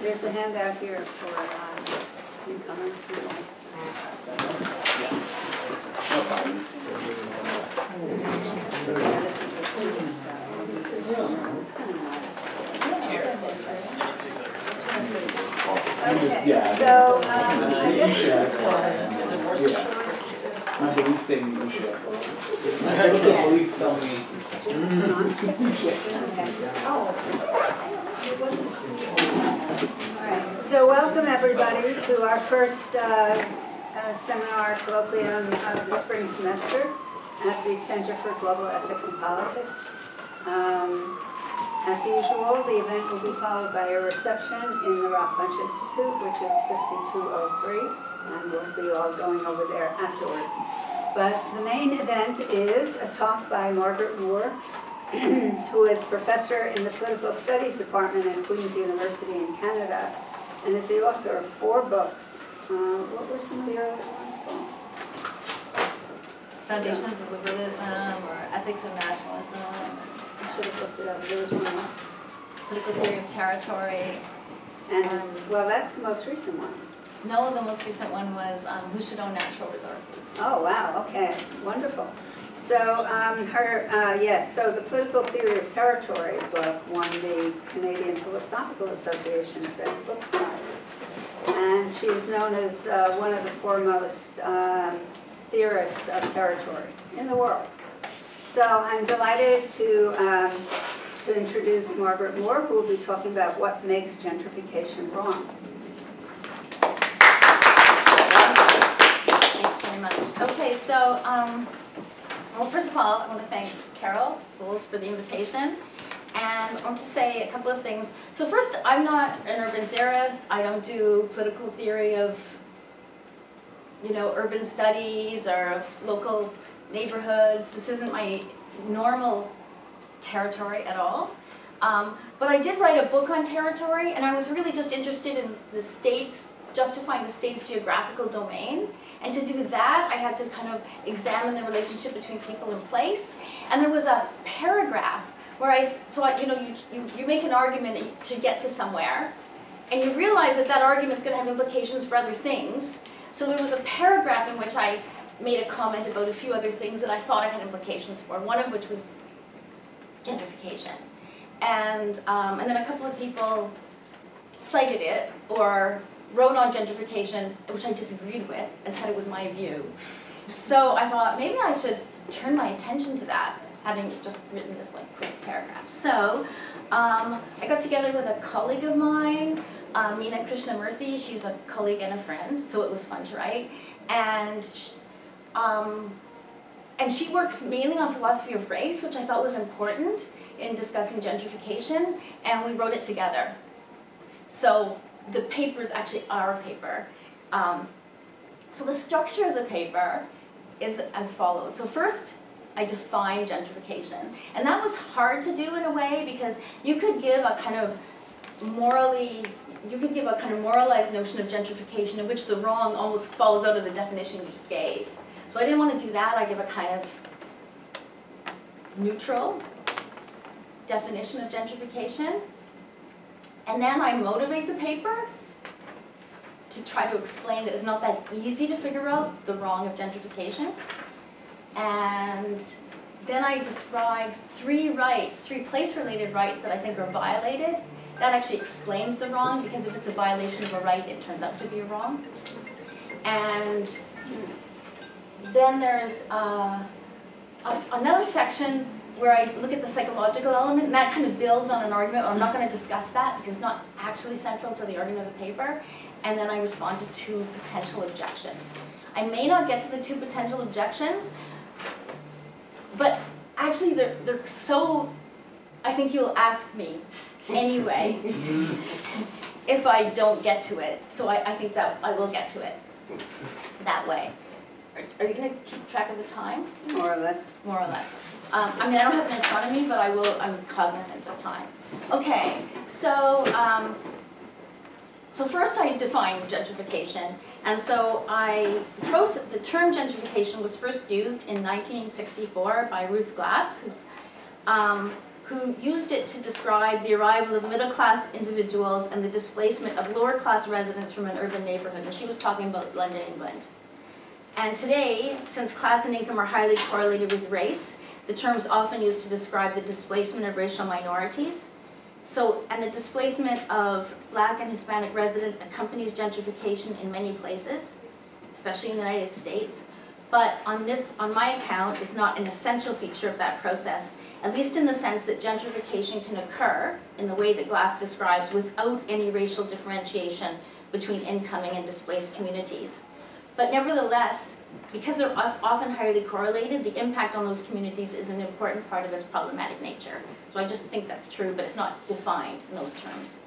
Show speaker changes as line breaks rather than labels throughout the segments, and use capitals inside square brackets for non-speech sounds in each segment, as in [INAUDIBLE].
There's a handout here for uh, people. Yeah, this is a student, so it's kind of nice. Okay,
yeah.
so, um, I guess.
should ask. Yeah. My police say you should. The police tell me.
Alright, so welcome everybody to our first uh, uh, seminar colloquium of the spring semester at the Center for Global Ethics and Politics. Um, As usual, the event will be followed by a reception in the Ralph Bunche Institute, which is 5203, and we'll be all going over there afterwards. But the main event is a talk by Margaret Moore, [CLEARS THROAT] who is professor in the Political Studies Department at Queen's University in Canada, and is the author of four books. Uh, What were some of the earlier ones called?
Foundations of Liberalism or Ethics of Nationalism,
should have looked it up, there was one.
Political Theory of Territory.
And, well, that's the most recent one.
No, the most recent one was um, Who Should Own Natural Resources.
Oh, wow, okay, wonderful. So, um, her, uh, yes, so the Political Theory of Territory book won the Canadian Philosophical Association Best Book Prize. And she is known as uh, one of the foremost um, theorists of territory in the world. So I'm delighted to, um, to introduce Margaret Moore, who will be talking about what makes gentrification wrong.
Thanks very much. Okay, so, um, well, first of all, I want to thank Carol Gould for the invitation. And I want to say a couple of things. So first, I'm not an urban theorist. I don't do political theory of, you know, urban studies or of local neighborhoods. This isn't my normal territory at all. Um, but I did write a book on territory, and I was really just interested in the states, justifying the state's geographical domain. And to do that, I had to kind of examine the relationship between people and place. And there was a paragraph where I, so I, you know, you, you, you make an argument to get to somewhere, and you realize that that argument's going to have implications for other things. So there was a paragraph in which I made a comment about a few other things that I thought it had implications for, one of which was gentrification. And, um, and then a couple of people cited it or wrote on gentrification, which I disagreed with, and said it was my view. So I thought maybe I should turn my attention to that, having just written this like quick paragraph. So um, I got together with a colleague of mine, um, Meena Krishnamurthy. She's a colleague and a friend, so it was fun to write. And sh um, and she works mainly on philosophy of race, which I thought was important in discussing gentrification, and we wrote it together. So the paper is actually our paper. Um, so the structure of the paper is as follows. So first, I define gentrification. And that was hard to do in a way because you could give a kind of morally, you could give a kind of moralized notion of gentrification in which the wrong almost falls out of the definition you just gave. So I didn't want to do that. I give a kind of neutral definition of gentrification. And then I motivate the paper to try to explain that it's not that easy to figure out the wrong of gentrification. And then I describe three rights, three place-related rights that I think are violated. That actually explains the wrong, because if it's a violation of a right, it turns out to be a wrong. And then there's uh, a- another section where I look at the psychological element, and that kind of builds on an argument, I'm not going to discuss that because it's not actually central to the argument of the paper. And then I respond to two potential objections. I may not get to the two potential objections, but actually they're, they're so, I think you'll ask me anyway [LAUGHS] if I don't get to it. So I, I think that I will get to it that way. Are, you going to keep track of the time?
More or less.
more or less. Um, I mean, I don't have it in front of me, but I will, I'm cognizant of time. Okay, so, um, so first I defined gentrification, and so I, the process, the term gentrification was first used in 1964 by Ruth Glass, who's, um, who used it to describe the arrival of middle-class individuals and the displacement of lower-class residents from an urban neighborhood, and she was talking about London, England. And today, since class and income are highly correlated with race, the term is often used to describe the displacement of racial minorities. So, and the displacement of black and Hispanic residents accompanies gentrification in many places, especially in the United States. But on this, on my account, it's not an essential feature of that process, at least in the sense that gentrification can occur in the way that Glass describes without any racial differentiation between incoming and displaced communities. But nevertheless, because they're often highly correlated, the impact on those communities is an important part of its problematic nature. So I just think that's true, but it's not defined in those terms.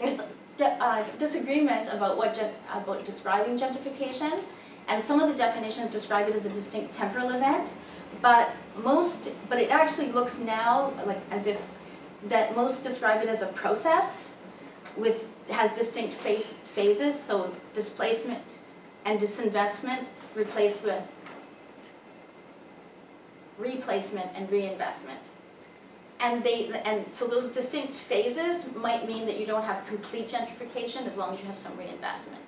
There's uh, disagreement about what, about describing gentrification, and some of the definitions describe it as a distinct temporal event, but most, but it actually looks now like as if, that most describe it as a process with, has distinct phase, phases, so displacement and disinvestment replaced with replacement and reinvestment. And they, and so those distinct phases might mean that you don't have complete gentrification as long as you have some reinvestment.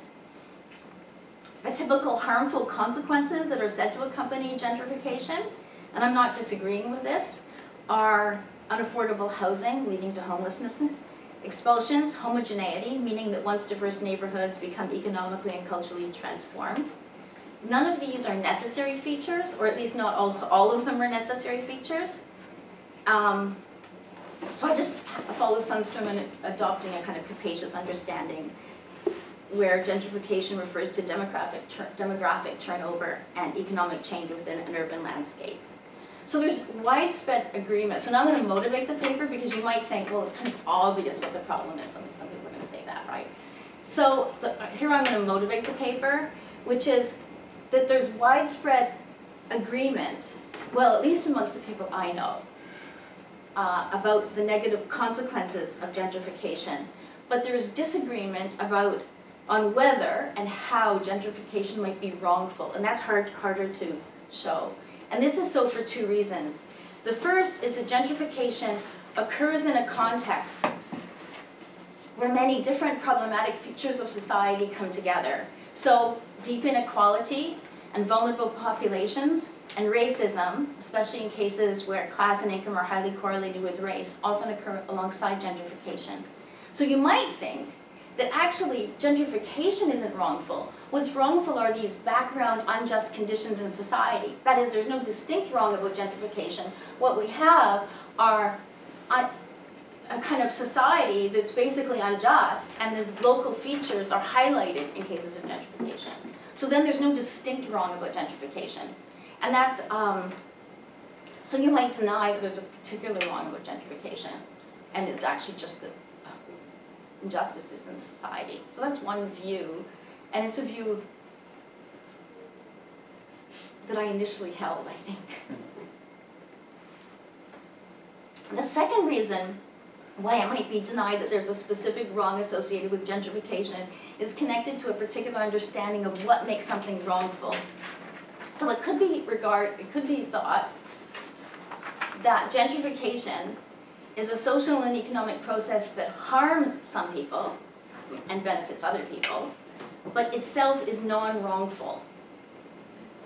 The typical harmful consequences that are said to accompany gentrification, and I'm not disagreeing with this, are unaffordable housing leading to homelessness, expulsions, homogeneity, meaning that once diverse neighborhoods become economically and culturally transformed. None of these are necessary features, or at least not all, all of them are necessary features. Um, so I just follow Sundstrom in adopting a kind of capacious understanding where gentrification refers to demographic, demographic turnover and economic change within an urban landscape. So there's widespread agreement. So now I'm going to motivate the paper because you might think, well, it's kind of obvious what the problem is. I mean, some people are going to say that, right? So the, here I'm going to motivate the paper, which is that there's widespread agreement, well, at least amongst the people I know, uh, about the negative consequences of gentrification. But there's disagreement about on whether and how gentrification might be wrongful, and that's hard, harder to show. And this is so for two reasons. The first is that gentrification occurs in a context where many different problematic features of society come together. So deep inequality and vulnerable populations and racism, especially in cases where class and income are highly correlated with race, often occur alongside gentrification. So you might think that actually gentrification isn't wrongful. What's wrongful are these background unjust conditions in society. That is, there's no distinct wrong about gentrification. What we have are a, a kind of society that's basically unjust, and these local features are highlighted in cases of gentrification. So then there's no distinct wrong about gentrification. And that's, um, so you might deny that there's a particular wrong about gentrification, and it's actually just the injustices in society. So that's one view, and it's a view that I initially held, I think. The second reason why it might be denied that there's a specific wrong associated with gentrification is connected to a particular understanding of what makes something wrongful. So it could be regard, it could be thought that gentrification is a social and economic process that harms some people and benefits other people, but itself is non-wrongful.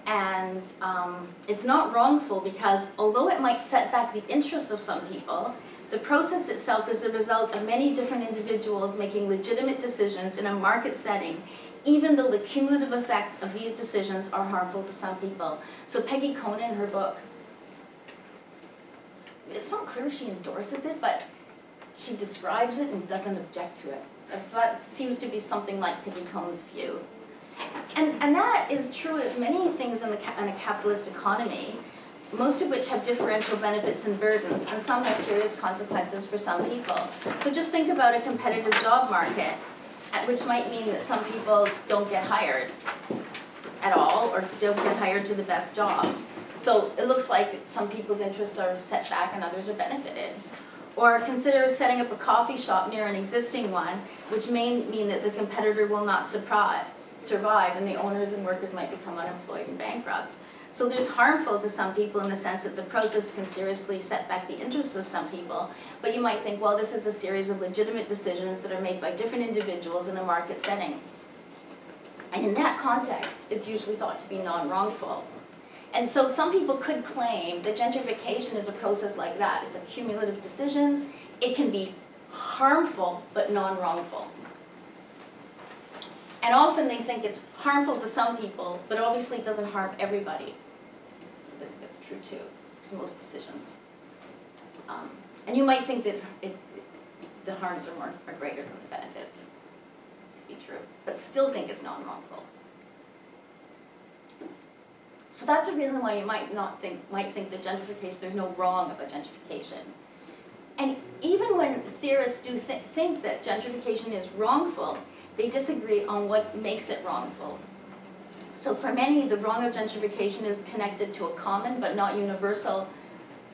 And um, it's not wrongful because although it might set back the interests of some people, the process itself is the result of many different individuals making legitimate decisions in a market setting, even though the cumulative effect of these decisions are harmful to some people. So Peggy Conan, in her book, it's not clear she endorses it, but she describes it and doesn't object to it. So that seems to be something like Peggy Kohn's view. And, and that is true of many things in, the, in a capitalist economy, most of which have differential benefits and burdens, and some have serious consequences for some people. So just think about a competitive job market, which might mean that some people don't get hired at all, or don't get hired to the best jobs. So it looks like some people's interests are set back and others are benefited. Or consider setting up a coffee shop near an existing one, which may mean that the competitor will not survive and the owners and workers might become unemployed and bankrupt. So it's harmful to some people in the sense that the process can seriously set back the interests of some people. But you might think, well, this is a series of legitimate decisions that are made by different individuals in a market setting. And in that context, it's usually thought to be non-wrongful. And so some people could claim that gentrification is a process like that. It's a cumulative decisions. It can be harmful but non-wrongful. And often they think it's harmful to some people, but obviously it doesn't harm everybody. That- That's true too, for most decisions. Um, And you might think that it, the harms are more, are greater than the benefits. Could Be true, but still think it's non-wrongful. So that's a reason why you might not think, might think that gentrification, there's no wrong about gentrification. And even when theorists do thi- think that gentrification is wrongful, they disagree on what makes it wrongful. So for many, the wrong of gentrification is connected to a common but not universal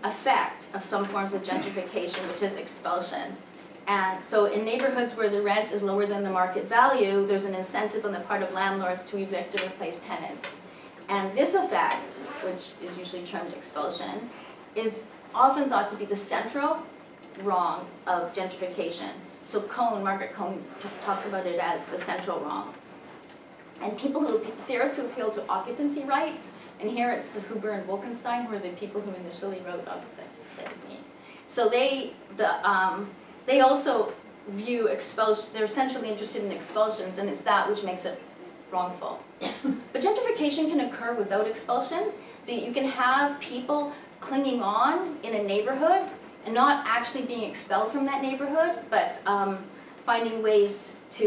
effect of some forms of gentrification, which is expulsion. And so in neighborhoods where the rent is lower than the market value, there's an incentive on the part of landlords to evict or replace tenants. And this effect, which is usually termed expulsion, is often thought to be the central wrong of gentrification. So Kohn, Margaret Kohn talks about it as the central wrong. And people who, theorists who appeal to occupancy rights, and here it's the Huber and Wolkenstein, who are the people who initially wrote occupancy. So they, the, um, they also view expulsion, they're centrally interested in expulsions, and it's that which makes it wrongful. But gentrification can occur without expulsion. The- You can have people clinging on in a neighborhood and not actually being expelled from that neighborhood, but um, finding ways to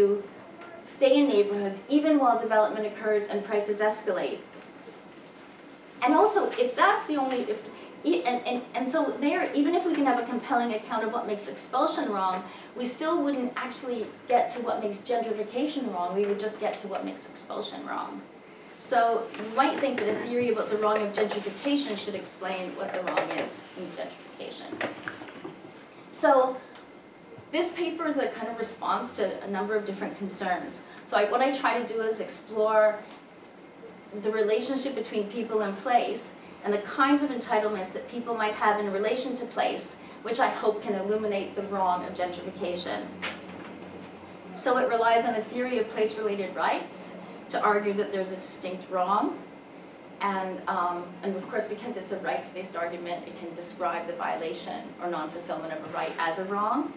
stay in neighborhoods even while development occurs and prices escalate. And also, if that's the only, if, and, and, and so there, even if we can have a compelling account of what makes expulsion wrong, we still wouldn't actually get to what makes gentrification wrong, we would just get to what makes expulsion wrong. So you might think that a theory about the wrong of gentrification should explain what the wrong is in gentrification. So this paper is a kind of response to a number of different concerns. So I, what I try to do is explore the relationship between people and place and the kinds of entitlements that people might have in relation to place, which I hope can illuminate the wrong of gentrification. So it relies on a theory of place-related rights to argue that there's a distinct wrong. And, um, and of course, because it's a rights-based argument, it can describe the violation or non-fulfillment of a right as a wrong.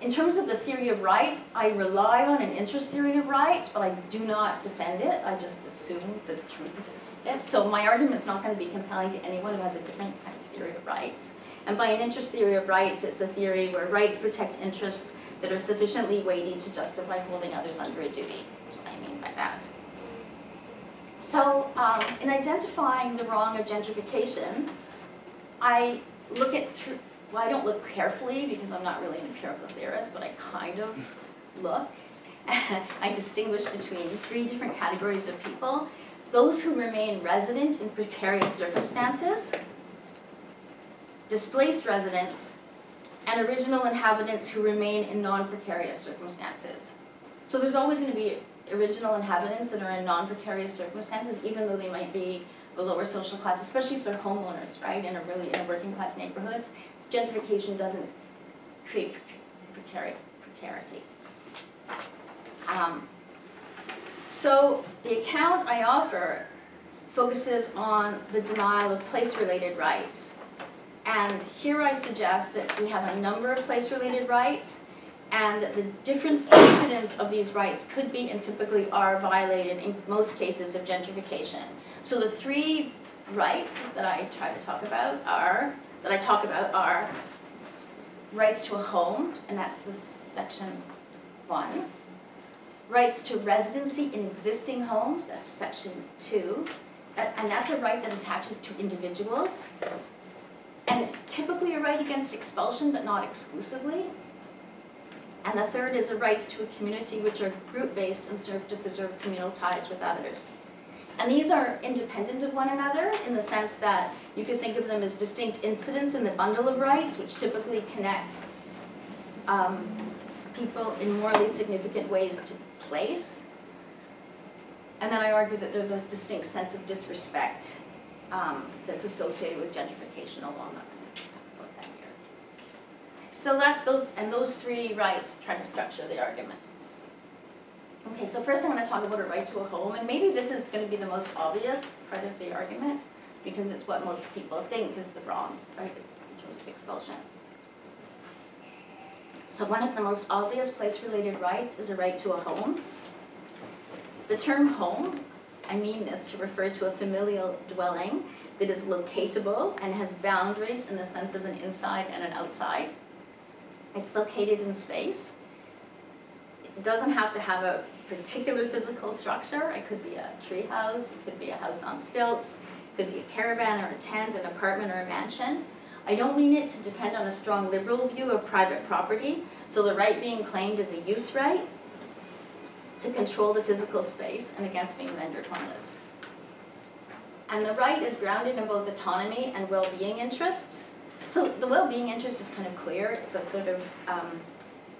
In terms of the theory of rights, I rely on an interest theory of rights, but I do not defend it. I just assume the truth of it. So my argument is not going to be compelling to anyone who has a different kind of theory of rights. And by an interest theory of rights, it's a theory where rights protect interests that are sufficiently weighty to justify holding others under a duty. That's what I mean by that. So um, in identifying the wrong of gentrification, I look at through, well, I don't look carefully because I'm not really an empirical theorist, but I kind of look. [LAUGHS] I distinguish between three different categories of people. Those who remain resident in precarious circumstances, displaced residents, and original inhabitants who remain in non-precarious circumstances. So there's always going to be original inhabitants that are in non-precarious circumstances, even though they might be the lower social class, especially if they're homeowners, right, in a really, in a working class neighborhoods. Gentrification doesn't create precari- precarity. Um, so the account I offer focuses on the denial of place-related rights. And here I suggest that we have a number of place-related rights and that the different incidents of these rights could be and typically are violated in most cases of gentrification. So the three rights that I try to talk about are, that I talk about are rights to a home, and that's the section one. Rights to residency in existing homes, that's section two, and that's a right that attaches to individuals. And it's typically a right against expulsion, but not exclusively. And the third is the rights to a community which are group-based and serve to preserve communal ties with others. And these are independent of one another in the sense that you could think of them as distinct incidents in the bundle of rights, which typically connect um, people in morally significant ways to place. And then I argue that there's a distinct sense of disrespect um, that's associated with gentrification along that. here. So that's those, and those three rights try to structure the argument. Okay, so first I'm gonna talk about a right to a home, and maybe this is gonna be the most obvious part of the argument, because it's what most people think is the wrong, right, in terms of expulsion. So one of the most obvious place-related rights is a right to a home. The term home, I mean this to refer to a familial dwelling that is locatable and has boundaries in the sense of an inside and an outside. It's located in space. It doesn't have to have a particular physical structure. It could be a tree house, it could be a house on stilts, it could be a caravan or a tent, an apartment or a mansion. I don't mean it to depend on a strong liberal view of private property, so the right being claimed is a use right to control the physical space and against being rendered homeless. And the right is grounded in both autonomy and well-being interests. So the well-being interest is kind of clear. It's a sort of, um,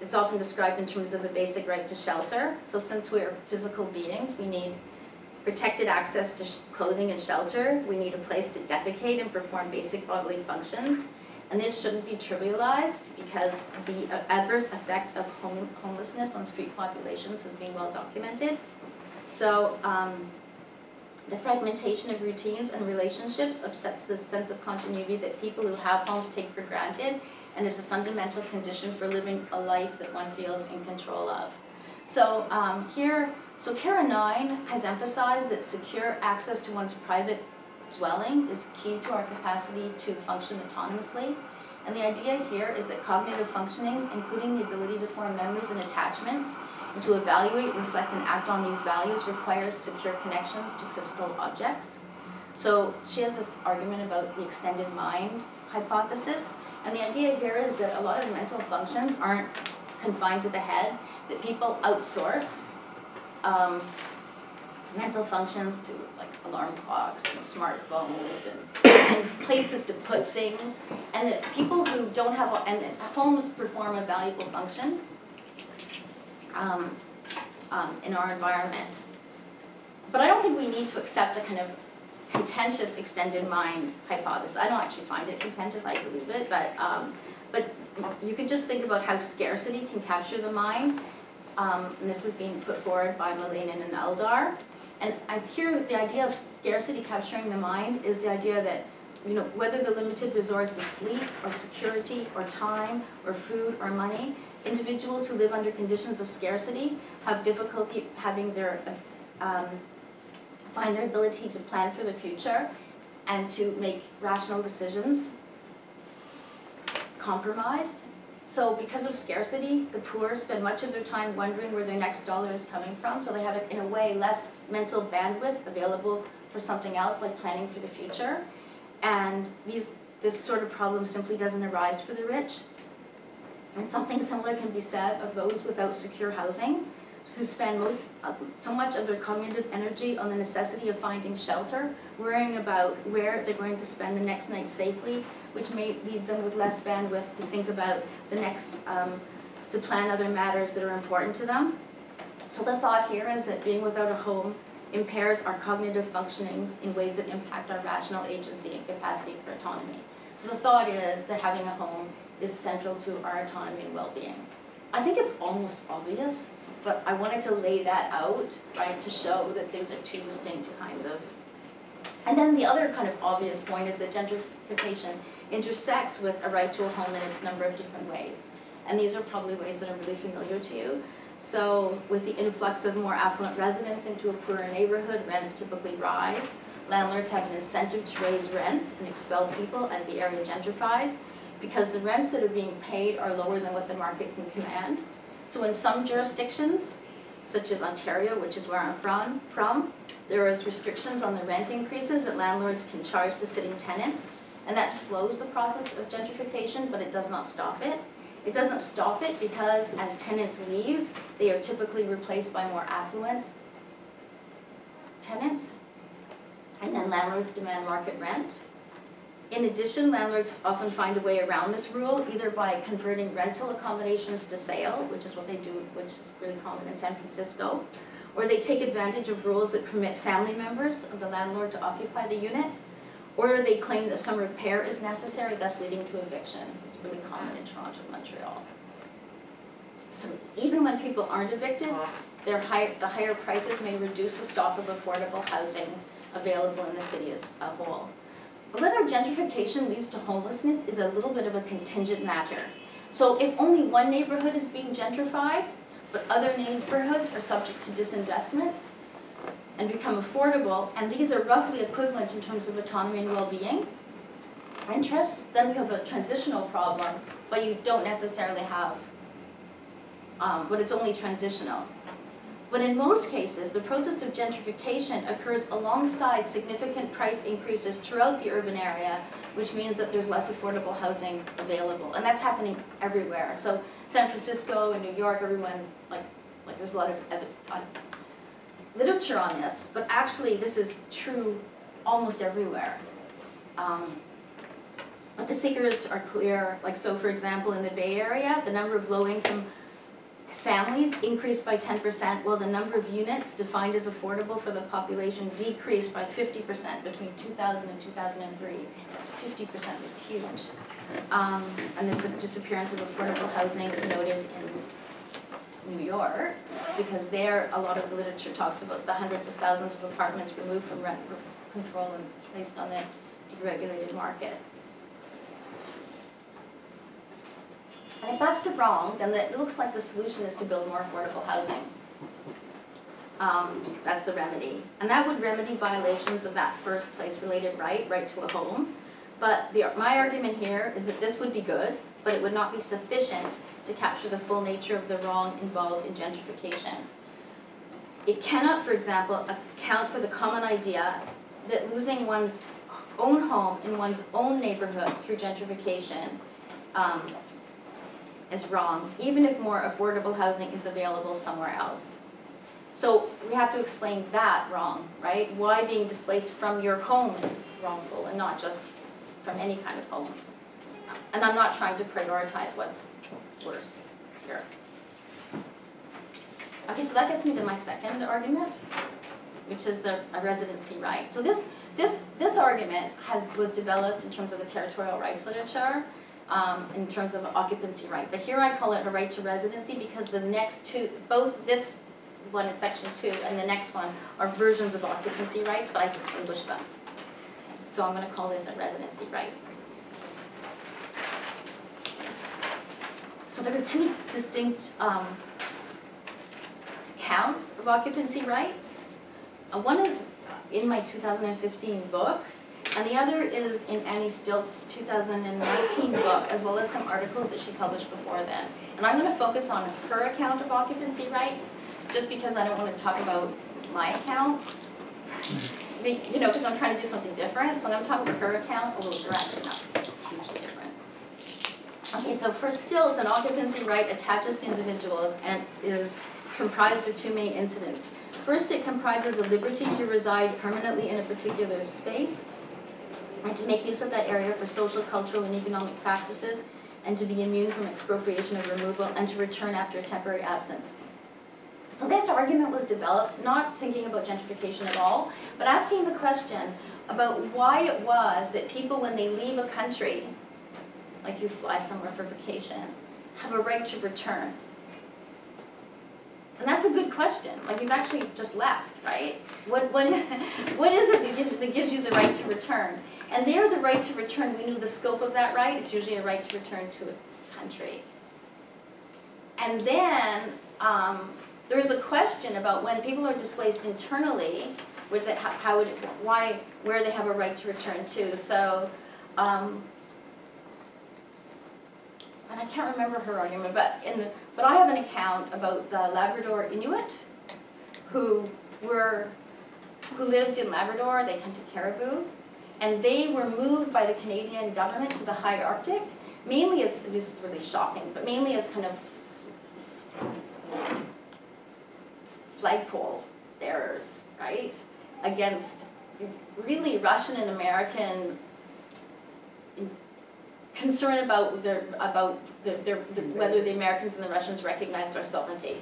it's often described in terms of a basic right to shelter. So since we're physical beings, we need protected access to clothing and shelter. We need a place to defecate and perform basic bodily functions. And this shouldn't be trivialized because the adverse effect of home- homelessness on street populations has been well documented. So um, the fragmentation of routines and relationships upsets the sense of continuity that people who have homes take for granted and is a fundamental condition for living a life that one feels in control of. So um, here, so Cara Nine has emphasized that secure access to one's private dwelling is key to our capacity to function autonomously. And the idea here is that cognitive functionings, including the ability to form memories and attachments, and to evaluate, reflect, and act on these values requires secure connections to physical objects. So she has this argument about the extended mind hypothesis. And the idea here is that a lot of mental functions aren't confined to the head, that people outsource um, mental functions to like alarm clocks and smartphones and, and places to put things. And that people who don't have, and homes perform a valuable function um, um, in our environment. But I don't think we need to accept a kind of contentious extended mind hypothesis. I don't actually find it contentious, I believe it, but, um, but you can just think about how scarcity can capture the mind. Um, and this is being put forward by Mullainathan and Eldar. And I hear the idea of scarcity capturing the mind is the idea that, you know, whether the limited resource is sleep or security or time or food or money, individuals who live under conditions of scarcity have difficulty having their, um, find their ability to plan for the future and to make rational decisions compromised. So because of scarcity, the poor spend much of their time wondering where their next dollar is coming from, so they have, in a way, less mental bandwidth available for something else, like planning for the future. And these, this sort of problem simply doesn't arise for the rich. And something similar can be said of those without secure housing, who spend most, uh, so much of their cognitive energy on the necessity of finding shelter, worrying about where they're going to spend the next night safely, which may leave them with less bandwidth to think about the next, um, to plan other matters that are important to them. So the thought here is that being without a home impairs our cognitive functionings in ways that impact our rational agency and capacity for autonomy. So the thought is that having a home is central to our autonomy and well-being. I think it's almost obvious, but I wanted to lay that out, right, to show that these are two distinct kinds of. And then the other kind of obvious point is that gentrification intersects with a right to a home in a number of different ways. And these are probably ways that are really familiar to you. So with the influx of more affluent residents into a poorer neighborhood, rents typically rise. Landlords have an incentive to raise rents and expel people as the area gentrifies because the rents that are being paid are lower than what the market can command. So in some jurisdictions, such as Ontario, which is where I'm from, from, there is restrictions on the rent increases that landlords can charge to sitting tenants, and that slows the process of gentrification, but it does not stop it. It doesn't stop it because as tenants leave, they are typically replaced by more affluent tenants, and then landlords demand market rent. In addition, landlords often find a way around this rule, either by converting rental accommodations to sale, which is what they do, which is really common in San Francisco, or they take advantage of rules that permit family members of the landlord to occupy the unit, or they claim that some repair is necessary, thus leading to eviction. It's really common in Toronto and Montreal. So even when people aren't evicted, their high, the higher prices may reduce the stock of affordable housing available in the city as a whole. Whether gentrification leads to homelessness is a little bit of a contingent matter. So if only one neighborhood is being gentrified, but other neighborhoods are subject to disinvestment and become affordable, and these are roughly equivalent in terms of autonomy and well-being, interests, then you have a transitional problem, but you don't necessarily have, um, but it's only transitional. But in most cases, the process of gentrification occurs alongside significant price increases throughout the urban area, which means that there's less affordable housing available. And that's happening everywhere. So San Francisco and New York, everyone, like, like there's a lot of literature on this, but actually this is true almost everywhere. Um, but the figures are clear, like so for example, in the Bay Area, the number of low-income families increased by ten percent, while the number of units defined as affordable for the population decreased by fifty percent between 2000 and 2003. That's fifty percent was huge. Um, and this disappearance of affordable housing is noted in New York, because there, a lot of the literature talks about the hundreds of thousands of apartments removed from rent control and placed on the deregulated market. And if that's the wrong, then it looks like the solution is to build more affordable housing. Um, that's the remedy. And that would remedy violations of that first place related right, right to a home. But the, my argument here is that this would be good, but it would not be sufficient to capture the full nature of the wrong involved in gentrification. It cannot, for example, account for the common idea that losing one's own home in one's own neighborhood through gentrification um, is wrong, even if more affordable housing is available somewhere else. So we have to explain that wrong, right? Why being displaced from your home is wrongful and not just from any kind of home. And I'm not trying to prioritize what's worse here. Okay, so that gets me to my second argument, which is the residency right. So this, this, this argument has, was developed in terms of the territorial rights literature, um, in terms of occupancy right. But here I call it a right to residency because the next two, both this one is section two and the next one are versions of occupancy rights, but I distinguish them. So I'm gonna call this a residency right. So there are two distinct um, counts of occupancy rights. Uh, one is in my 2015 book, and the other is in Anna Stilz's 2019 book, as well as some articles that she published before then. And I'm going to focus on her account of occupancy rights, just because I don't want to talk about my account. You know, because I'm trying to do something different, so when I'm going to talk about her account, although they're actually not hugely. Okay, so for Stilz, an occupancy right attaches to individuals and is comprised of two main incidents. First, it comprises a liberty to reside permanently in a particular space and to make use of that area for social, cultural, and economic practices, and to be immune from expropriation or removal, and to return after a temporary absence. So this argument was developed not thinking about gentrification at all, but asking the question about why it was that people, when they leave a country, like you fly somewhere for vacation, have a right to return. And that's a good question. Like you've actually just left, right? What what [LAUGHS] what is it that gives, that gives you the right to return? And there, the right to return, we knew the scope of that right. It's usually a right to return to a country. And then um, there's a question about when people are displaced internally, with the, how, how would, why, where they have a right to return to. So, um, and I can't remember her argument, but in the, but I have an account about the Labrador Inuit who were who lived in Labrador. They to Caribou, and they were moved by the Canadian government to the high Arctic, mainly as this is really shocking, but mainly as kind of flagpole bearers, right, against really Russian and American concern about their, about the, their, the- whether the Americans and the Russians recognized our sovereignty.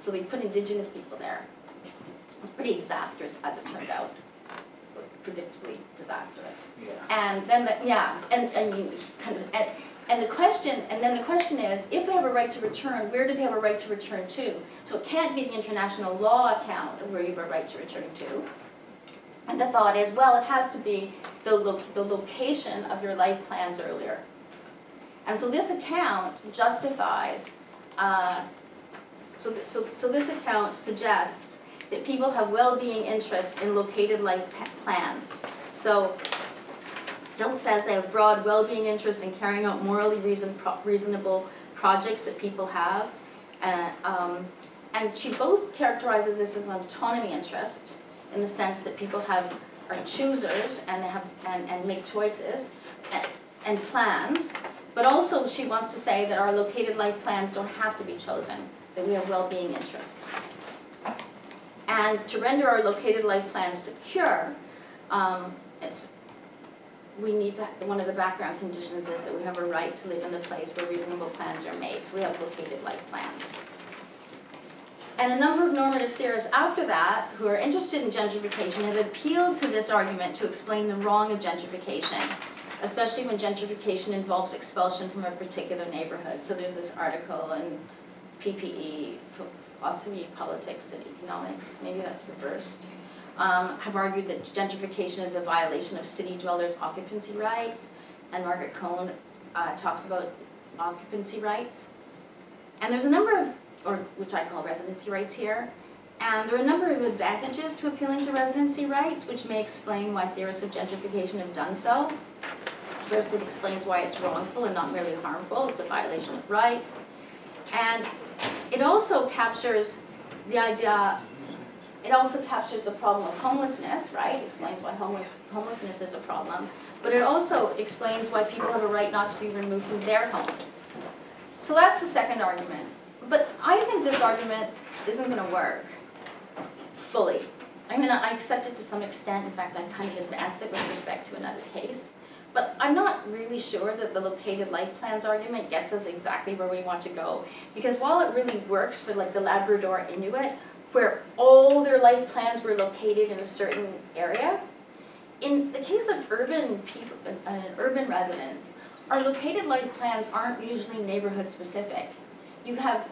So they put indigenous people there. It was pretty disastrous as it turned out, predictably disastrous.
Yeah.
And then, the yeah, and, I mean, kind of, and, and the question, and then the question is, if they have a right to return, where do they have a right to return to? So it can't be the international law account of where you have a right to return to. And the thought is, well, it has to be the lo- the location of your life plans earlier. And so this account justifies, uh, so, so, so this account suggests that people have well-being interests in located life plans. So Stilz says they have broad well-being interests in carrying out morally reason, pro- reasonable projects that people have. Uh, um, and she both characterizes this as an autonomy interest in the sense that people have, are choosers and have, and, and make choices and, and plans. But also she wants to say that our located life plans don't have to be chosen, that we have well-being interests. And to render our located life plans secure, um, it's, we need to, one of the background conditions is that we have a right to live in the place where reasonable plans are made, so we have located life plans. And a number of normative theorists after that, who are interested in gentrification, have appealed to this argument to explain the wrong of gentrification, especially when gentrification involves expulsion from a particular neighborhood. So there's this article in PPE, Philosophy, Politics and Economics, maybe that's reversed, um, have argued that gentrification is a violation of city dwellers' occupancy rights, and Margaret Kohn uh, talks about occupancy rights. And there's a number of, or which I call residency rights here, and there are a number of advantages to appealing to residency rights, which may explain why theorists of gentrification have done so. First, it explains why it's wrongful and not merely harmful, it's a violation of rights. And it also captures the idea, it also captures the problem of homelessness, right? It Explains why homeless, homelessness is a problem. But it also explains why people have a right not to be removed from their home. So that's the second argument. But I think this argument isn't gonna work fully. I mean, I accept it to some extent, in fact, I kind of advance it with respect to another case. But I'm not really sure that the located life plans argument gets us exactly where we want to go. Because while it really works for like the Labrador Inuit, where all their life plans were located in a certain area, in the case of urban people, uh, urban residents, our located life plans aren't usually neighborhood specific. You have,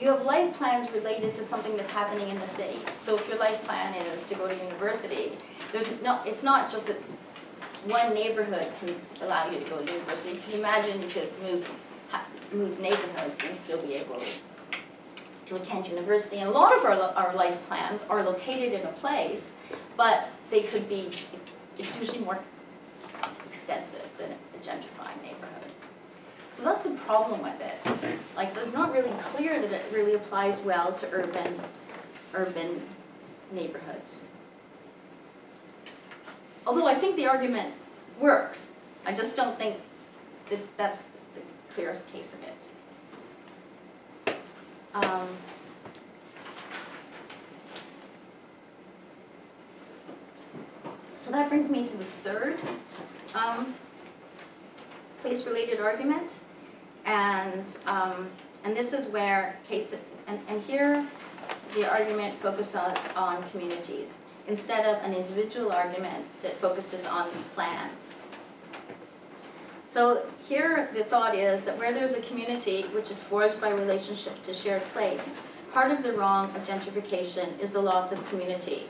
you have life plans related to something that's happening in the city. So if your life plan is to go to university, there's no, it's not just that one neighborhood can allow you to go to university. Can you imagine you could move, move neighborhoods and still be able to attend university? And a lot of our, our life plans are located in a place, but they could be, it's usually more extensive than a gentrifying neighborhood. So that's the problem with it. Like, so it's not really clear that it really applies well to urban, urban neighborhoods. Although I think the argument works, I just don't think that that's the clearest case of it. Um, So that brings me to the third um, place-related argument. And, um, and this is where case, and, and here the argument focuses on communities instead of an individual argument that focuses on plans. So here the thought is that where there's a community which is forged by relationship to shared place, part of the wrong of gentrification is the loss of community.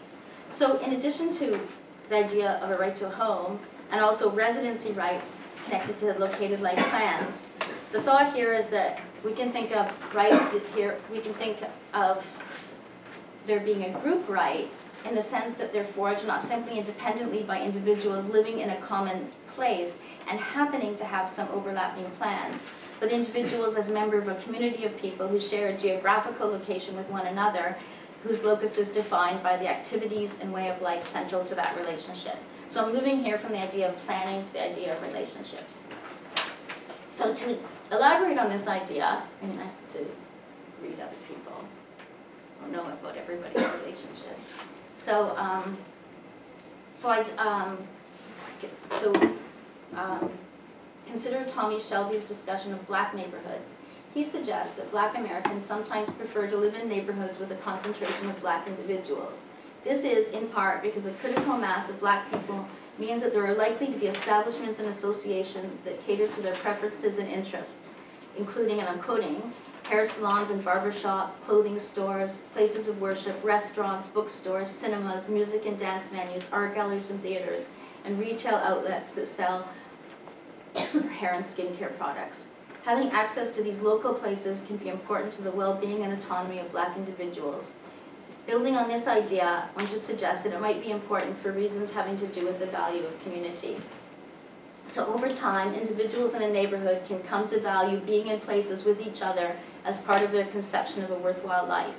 So in addition to the idea of a right to a home and also residency rights connected to located life plans, the thought here is that we can think of rights here, we can think of there being a group right in the sense that they're forged not simply independently by individuals living in a common place and happening to have some overlapping plans, but individuals as a member of a community of people who share a geographical location with one another, whose locus is defined by the activities and way of life central to that relationship. So I'm moving here from the idea of planning to the idea of relationships. So to elaborate on this idea, I mean, I have to read other people. I don't know about everybody's relationships. So, um, so I, um, so, um, consider Tommy Shelby's discussion of black neighborhoods. He suggests that black Americans sometimes prefer to live in neighborhoods with a concentration of black individuals. This is, in part, because a critical mass of black people means that there are likely to be establishments and associations that cater to their preferences and interests, including, and I'm quoting, hair salons and barbershop, clothing stores, places of worship, restaurants, bookstores, cinemas, music and dance venues, art galleries and theaters, and retail outlets that sell [COUGHS] hair and skincare products. Having access to these local places can be important to the well-being and autonomy of black individuals. Building on this idea, one just suggests that it might be important for reasons having to do with the value of community. So over time, individuals in a neighborhood can come to value being in places with each other as part of their conception of a worthwhile life.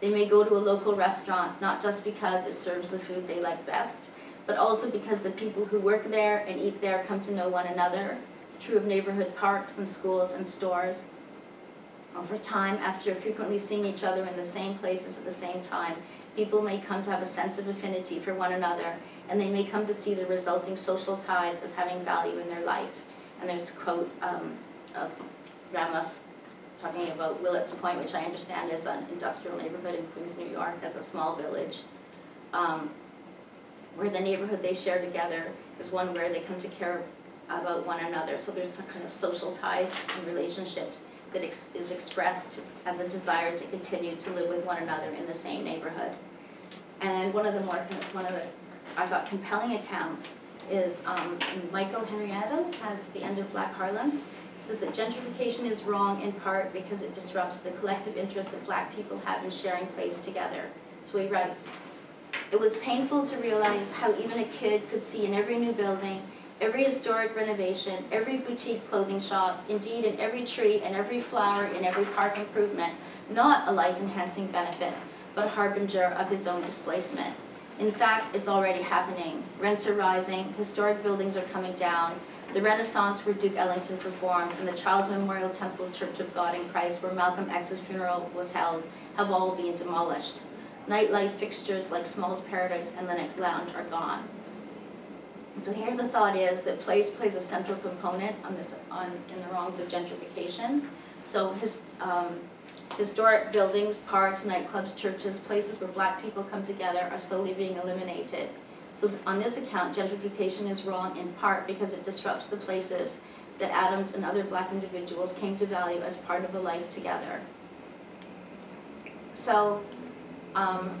They may go to a local restaurant, not just because it serves the food they like best, but also because the people who work there and eat there come to know one another. It's true of neighborhood parks and schools and stores. Over time, after frequently seeing each other in the same places at the same time, people may come to have a sense of affinity for one another, and they may come to see the resulting social ties as having value in their life. And there's a quote um, of Ramos talking about Willets Point, which I understand is an industrial neighborhood in Queens, New York, as a small village, um, where the neighborhood they share together is one where they come to care about one another. So there's some kind of social ties and relationships that ex is expressed as a desire to continue to live with one another in the same neighborhood. And one of the more, one of the, I thought compelling accounts is um, Michael Henry Adams has The End of Black Harlem. He says that gentrification is wrong in part because it disrupts the collective interest that black people have in sharing place together. So he writes, it was painful to realize how even a kid could see in every new building every historic renovation, every boutique clothing shop, indeed in every tree and every flower in every park improvement, not a life-enhancing benefit, but harbinger of his own displacement. In fact, it's already happening. Rents are rising, historic buildings are coming down, the Renaissance where Duke Ellington performed, and the Child's Memorial Temple Church of God in Christ where Malcolm X's funeral was held, have all been demolished. Nightlife fixtures like Small's Paradise and Lenox Lounge are gone. So here the thought is that place plays a central component on this, on, in the wrongs of gentrification. So his, um, historic buildings, parks, nightclubs, churches, places where black people come together are slowly being eliminated. So on this account, gentrification is wrong in part because it disrupts the places that Adams and other black individuals came to value as part of a life together. So, um,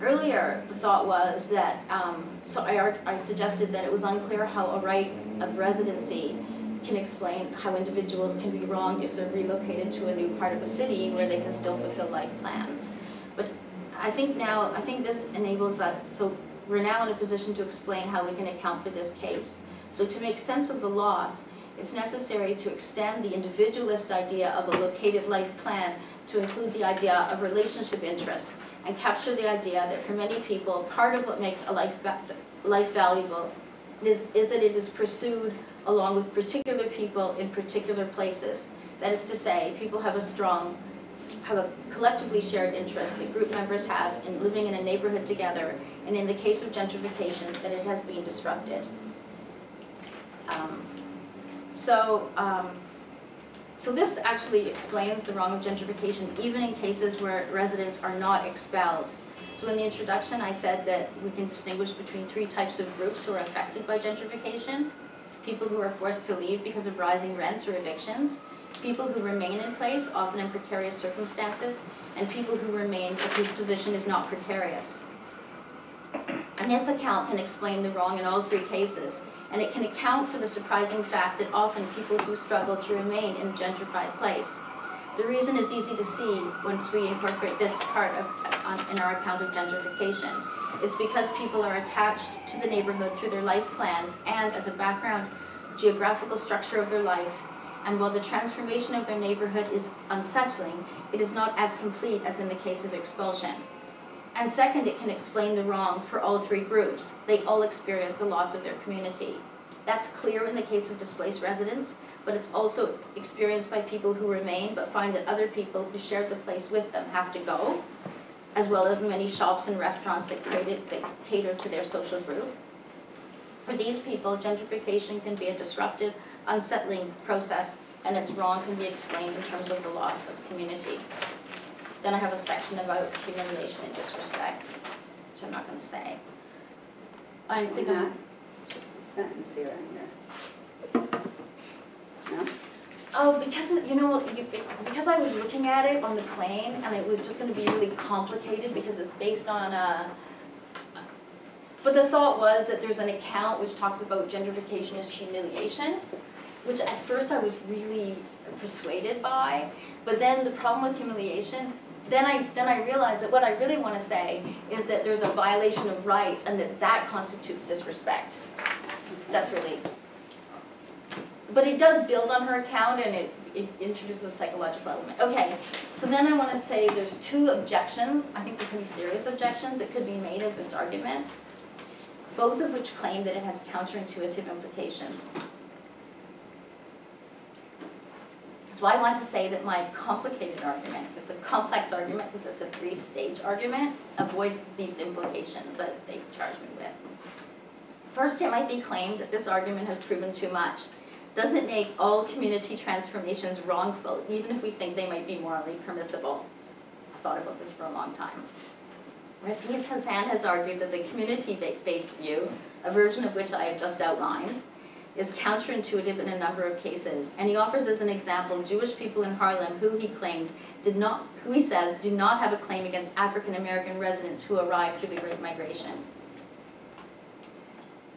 Earlier, the thought was that, um, so I, I suggested that it was unclear how a right of residency can explain how individuals can be wrong if they're relocated to a new part of a city where they can still fulfill life plans. But I think now, I think this enables us, so we're now in a position to explain how we can account for this case. So to make sense of the loss, it's necessary to extend the individualist idea of a located life plan to include the idea of relationship interests and capture the idea that for many people, part of what makes a life, life valuable is, is that it is pursued along with particular people in particular places. That is to say, people have a strong, have a collectively shared interest that group members have in living in a neighborhood together, and in the case of gentrification, that it has been disrupted. Um, so, um, so this actually explains the wrong of gentrification, even in cases where residents are not expelled. So in the introduction, I said that we can distinguish between three types of groups who are affected by gentrification. People who are forced to leave because of rising rents or evictions, people who remain in place, often in precarious circumstances, and people who remain but whose position is not precarious. And this account can explain the wrong in all three cases, and it can account for the surprising fact that often people do struggle to remain in a gentrified place. The reason is easy to see once we incorporate this part of, uh, in our account of gentrification. It's because people are attached to the neighborhood through their life plans and as a background geographical structure of their life, and while the transformation of their neighborhood is unsettling, it is not as complete as in the case of expulsion. And second, it can explain the wrong for all three groups. They all experience the loss of their community. That's clear in the case of displaced residents, but it's also experienced by people who remain but find that other people who shared the place with them have to go, as well as many shops and restaurants that, created, that cater to their social group. For these people, gentrification can be a disruptive, unsettling process, and its wrong can be explained in terms of the loss of community. Then I have a section about humiliation and disrespect, which I'm not gonna say. I think I'm,
It's just a sentence here and here. No?
oh, because, it- you know, you- because I was looking at it on the plane, and it was just gonna be really complicated, because it's based on a, but the thought was that there's an account which talks about gentrification as humiliation, which at first I was really persuaded by, but then the problem with humiliation, then I, then I realized that what I really wanna say is that there's a violation of rights and that that constitutes disrespect. That's really, but it does build on her account and it, it introduces a psychological element. Okay, so then I wanna say there's two objections, I think they're pretty serious objections that could be made of this argument, both of which claim that it has counterintuitive implications. So I want to say that my complicated argument, it's a complex argument because it's a three-stage argument, avoids these implications that they charge me with. First, it might be claimed that this argument has proven too much. Does it make all community transformations wrongful, even if we think they might be morally permissible? I've thought about this for a long time. Rafiz Hassan has argued that the community-based view, a version of which I have just outlined, is counterintuitive in a number of cases. And he offers as an example Jewish people in Harlem who he claimed did not, who he says, do not have a claim against African American residents who arrived through the Great Migration.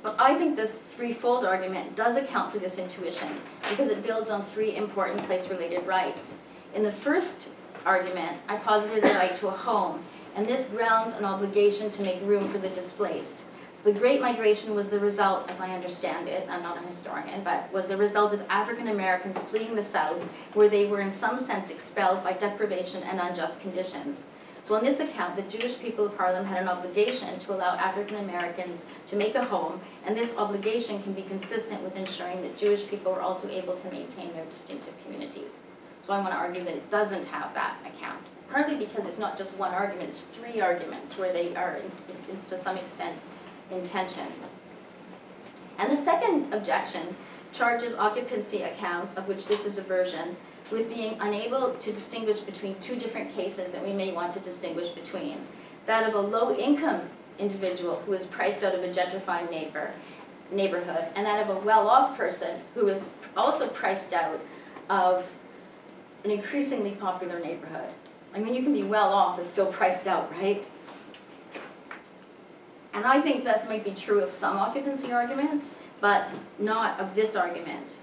But I think this threefold argument does account for this intuition because it builds on three important place-related rights. In the first argument, I posited the right to a home, and this grounds an obligation to make room for the displaced. So the Great Migration was the result, as I understand it, I'm not a historian, but was the result of African Americans fleeing the South, where they were in some sense expelled by deprivation and unjust conditions. So on this account, the Jewish people of Harlem had an obligation to allow African Americans to make a home, and this obligation can be consistent with ensuring that Jewish people were also able to maintain their distinctive communities. So I want to argue that it doesn't have that account, partly because it's not just one argument, it's three arguments where they are, in, in, to some extent, in tension. And the second objection charges occupancy accounts, of which this is a version, with being unable to distinguish between two different cases that we may want to distinguish between. That of a low-income individual who is priced out of a gentrified neighbor, neighborhood, and that of a well-off person who is also priced out of an increasingly popular neighborhood. I mean, you can be well off but still priced out, right? And I think that might be true of some occupancy arguments, but not of this argument.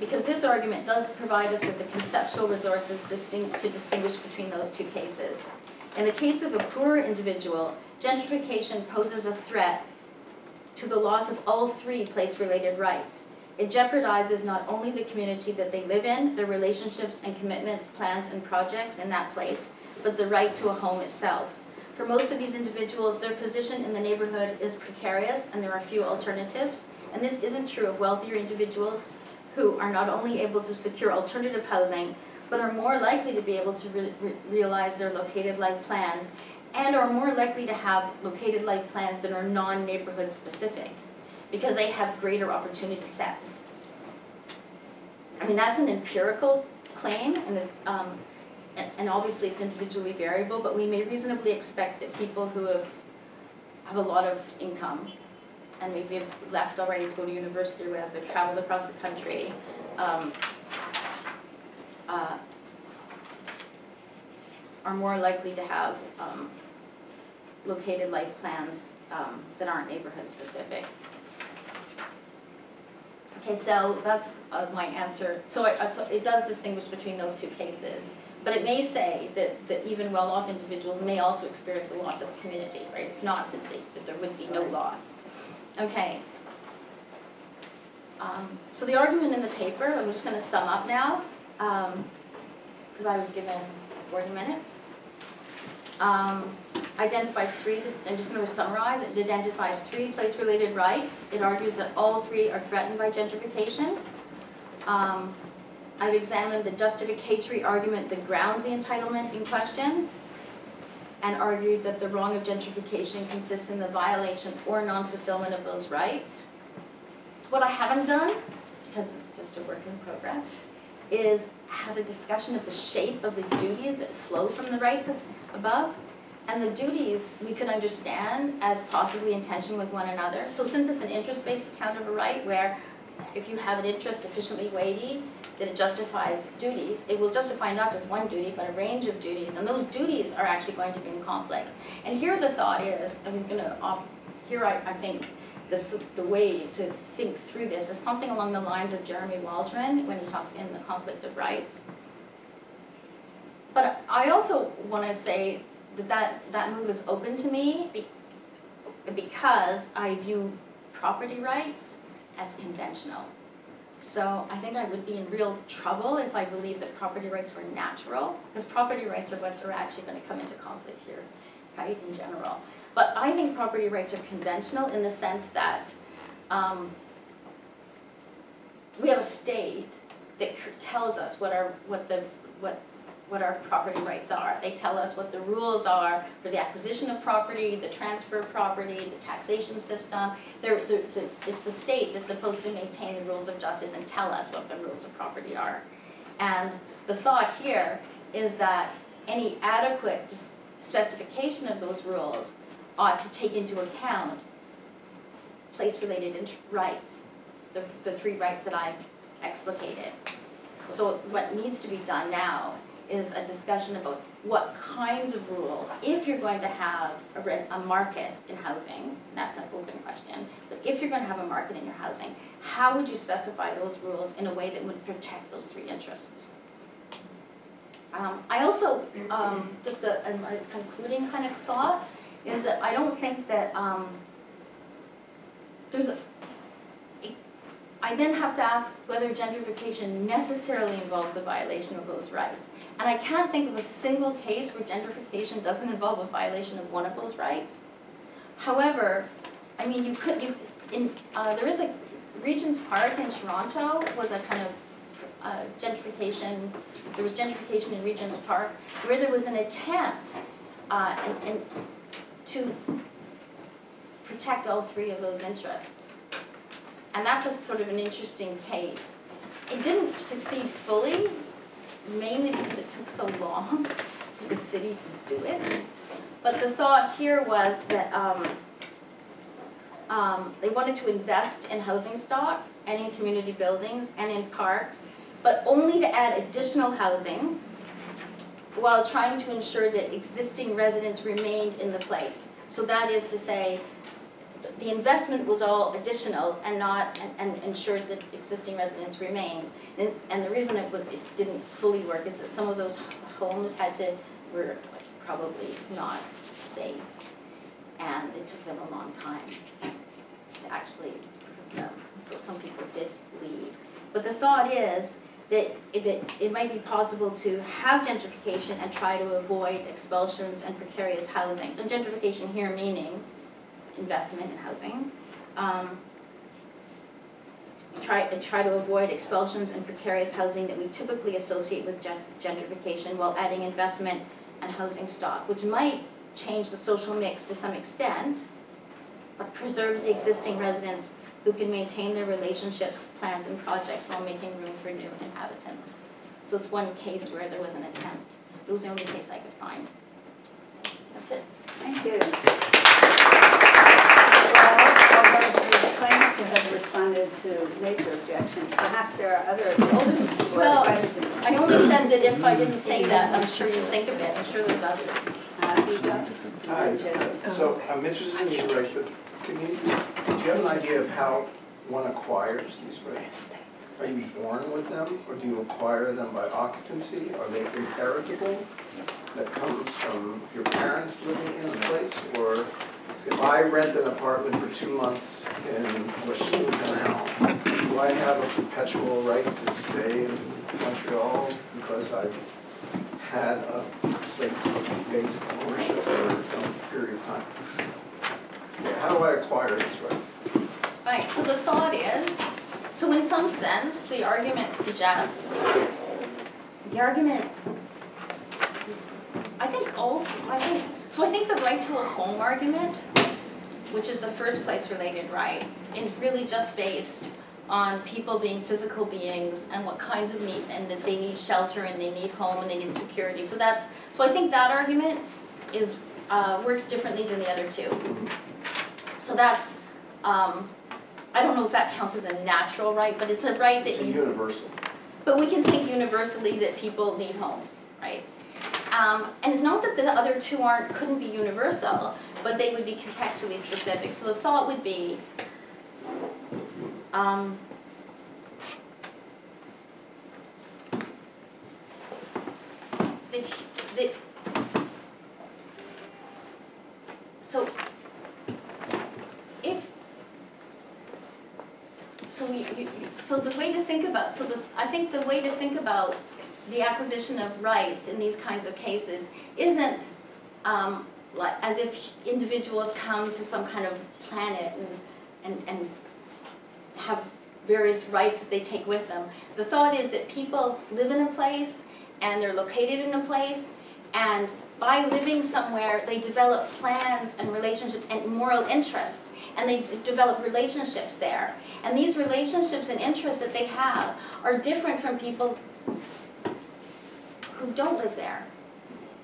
Because this argument does provide us with the conceptual resources distinct, to distinguish between those two cases. In the case of a poor individual, gentrification poses a threat to the loss of all three place-related rights. It jeopardizes not only the community that they live in, their relationships and commitments, plans and projects in that place, but the right to a home itself. For most of these individuals, their position in the neighborhood is precarious and there are few alternatives. And this isn't true of wealthier individuals who are not only able to secure alternative housing, but are more likely to be able to re re realize their located life plans and are more likely to have located life plans that are non-neighborhood specific because they have greater opportunity sets. I mean, that's an empirical claim and it's, um, and, and obviously it's individually variable, but we may reasonably expect that people who have, have a lot of income and maybe have left already to go to university or whatever, they've traveled across the country, um, uh, are more likely to have, um, located life plans, um, that aren't neighborhood specific. Okay, so that's uh, my answer. So it, so it does distinguish between those two cases. But it may say that, that even well-off individuals may also experience a loss of community, right? It's not that, they, that there would be no loss. Okay. Um, so the argument in the paper, I'm just gonna sum up now, because I was given 40 minutes. Um, identifies three, I'm just gonna summarize, it identifies three place-related rights. It argues that all three are threatened by gentrification. I've examined the justificatory argument that grounds the entitlement in question and argued that the wrong of gentrification consists in the violation or non-fulfillment of those rights. What I haven't done because it's just a work in progress, is have a discussion of the shape of the duties that flow from the rights ab- above. And the duties, we could understand as possibly in tension with one another. So since it's an interest-based account of a right, where if you have an interest sufficiently weighty, that it justifies duties, it will justify not just one duty, but a range of duties, and those duties are actually going to be in conflict. And here the thought is, I'm gonna, here I, I think, this, the way to think through this is something along the lines of Jeremy Waldron, when he talks in the conflict of rights. But I also wanna say that that, that move is open to me be- because I view property rights as conventional. So I think I would be in real trouble if I believed that property rights were natural, because property rights are what are actually gonna come into conflict here, right, in general. But I think property rights are conventional in the sense that, um, we have a state that tells us what our, what the, what, what our property rights are. They tell us what the rules are for the acquisition of property, the transfer of property, the taxation system. They're, they're- it's, it's the state that's supposed to maintain the rules of justice and tell us what the rules of property are. And the thought here is that any adequate specification of those rules ought to take into account place-related rights, the, the three rights that I've explicated. So what needs to be done now is a discussion about what kinds of rules, if you're going to have a, a market in housing, that's an open question, but if you're going to have a market in your housing, how would you specify those rules in a way that would protect those three interests? Um, I also, um, just a, a a concluding kind of thought, is that I don't think that, um, there's a, I then have to ask whether gentrification necessarily involves a violation of those rights. And I can't think of a single case where gentrification doesn't involve a violation of one of those rights. However, I mean, you could, you, in, uh, there is a, Regent's Park in Toronto was a kind of uh, gentrification, there was gentrification in Regent's Park, where there was an attempt, uh, and, and to protect all three of those interests. And that's a sort of an interesting case. It didn't succeed fully, mainly because it took so long for the city to do it. But the thought here was that um, um, they wanted to invest in housing stock and in community buildings and in parks, but only to add additional housing while trying to ensure that existing residents remained in the place. So that is to say, the investment was all additional and not, and, and ensured that existing residents remained. And, and the reason it, it didn't fully work is that some of those homes had to, were probably not safe. And it took them a long time to actually them, so some people did leave. But the thought is that it, that it might be possible to have gentrification and try to avoid expulsions and precarious housing. So gentrification here meaning investment in housing. Um, Try, try to avoid expulsions and precarious housing that we typically associate with gentrification while adding investment and housing stock, which might change the social mix to some extent, but preserves the existing residents who can maintain their relationships, plans, and projects while making room for new inhabitants. So it's one case where there was an attempt. It was the only case I could find. That's it.
Thank you. Well, claims to have responded to major objections, perhaps there are other objections or
Well. I only said that if I didn't say that, I'm sure you'd think of it, I'm sure there's others.
Uh, Hugo?
Hi, so I'm interested in these rights, but can you, do you have an idea of how one acquires these rights? Are you born with them, or do you acquire them by occupancy? Are they inheritable? That comes from your parents living in a place, or if I rent an apartment for two months in Washington Canal, do I have a perpetual right to stay in Montreal because I've had a place-based ownership for some period of time? How do I acquire these rights?
Right, so the thought is, so in some sense, the argument suggests, the argument, I think all, I think, so I think the right to a home argument, which is the first place related right, is really just based on people being physical beings and what kinds of need, and that they need shelter and they need home and they need security. So that's, so I think that argument is, uh, works differently than the other two. So that's, um, I don't know if that counts as a natural right, but it's a right that
It's a
you.
universal.
But we can think universally that people need homes, right? Um, and it's not that the other two aren't, couldn't be universal, but they would be contextually specific. So the thought would be, um, that, that, so if so we, so the way to think about, so the, I think the way to think about the acquisition of rights in these kinds of cases isn't um, as if individuals come to some kind of planet and, and, and have various rights that they take with them. The thought is that people live in a place and they're located in a place and by living somewhere, they develop plans and relationships and moral interests and they develop relationships there. And these relationships and interests that they have are different from people who don't live there.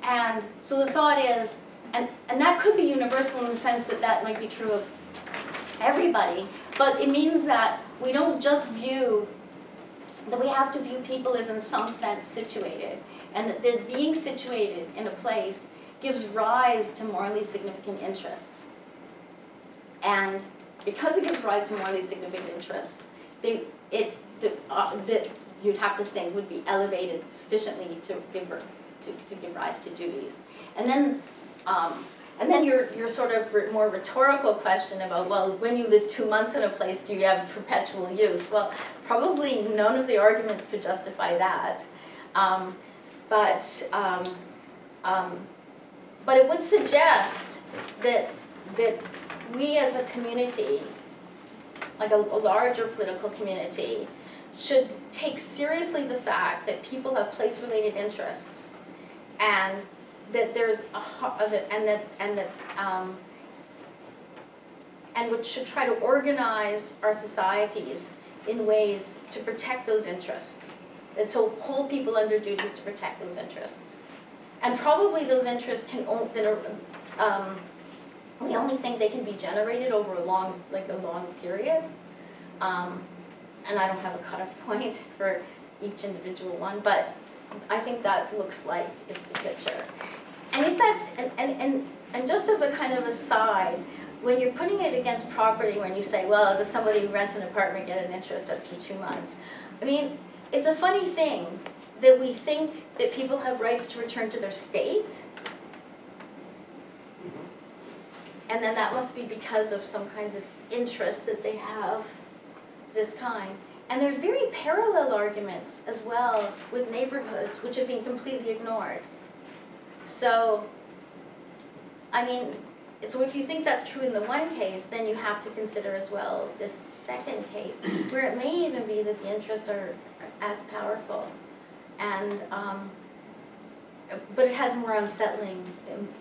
And so the thought is, and, and that could be universal in the sense that that might be true of everybody, but it means that we don't just view, that we have to view people as in some sense situated, and that, that being situated in a place gives rise to morally significant interests. And because it gives rise to morally significant interests, they, it, the, uh, that you'd have to think would be elevated sufficiently to give, to, to give rise to duties. And then, um, and then your, your sort of re- more rhetorical question about, well, when you live two months in a place, do you have perpetual use? Well, probably none of the arguments could justify that. Um, but, um, um, but it would suggest that, that we as a community, like a, a larger political community, should take seriously the fact that people have place-related interests and that there's a, ho- of it- and that, and that, um, and which should try to organize our societies in ways to protect those interests. And so hold people under duties to protect those interests. And probably those interests can, only that are, um, we only think they can be generated over a long, like a long period. Um, and I don't have a cutoff [LAUGHS] point for each individual one, but I think that looks like it's the picture. And if that's, and, and, and, and just as a kind of aside, when you're putting it against property, when you say, well, does somebody who rents an apartment get an interest after two months? I mean, it's a funny thing that we think that people have rights to return to their state. And then that must be because of some kinds of interest that they have this kind. And there's very parallel arguments as well with neighborhoods which have been completely ignored. So, I mean, so if you think that's true in the one case, then you have to consider as well this second case, where it may even be that the interests are as powerful. And, um, but it has more unsettling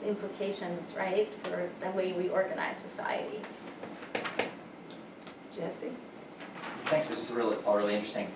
implications, right, for the way we organize society.
Jesse?
Thanks, this is really, all really interesting.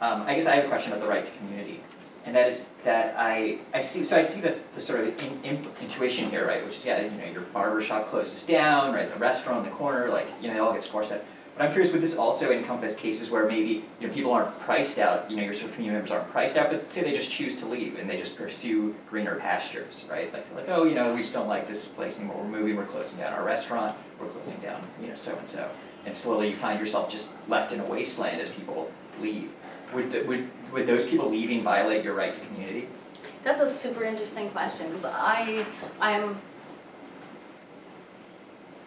Um, I guess I have a question about the right to community. And that is that I, I see, so I see the, the sort of in, in, intuition here, right, which is, yeah, you know, your barber shop closes down, right, the restaurant in the corner, like, you know, it all gets forced out. But I'm curious, would this also encompass cases where maybe, you know, people aren't priced out, you know, your sort of community members aren't priced out, but say they just choose to leave and they just pursue greener pastures, right? Like, like, oh, you know, we just don't like this place anymore, we're moving, we're closing down our restaurant, we're closing down, you know, so-and-so. And slowly you find yourself just left in a wasteland as people leave. Would, the, would, would those people leaving violate your right to community?
That's a super interesting question, because I, I'm,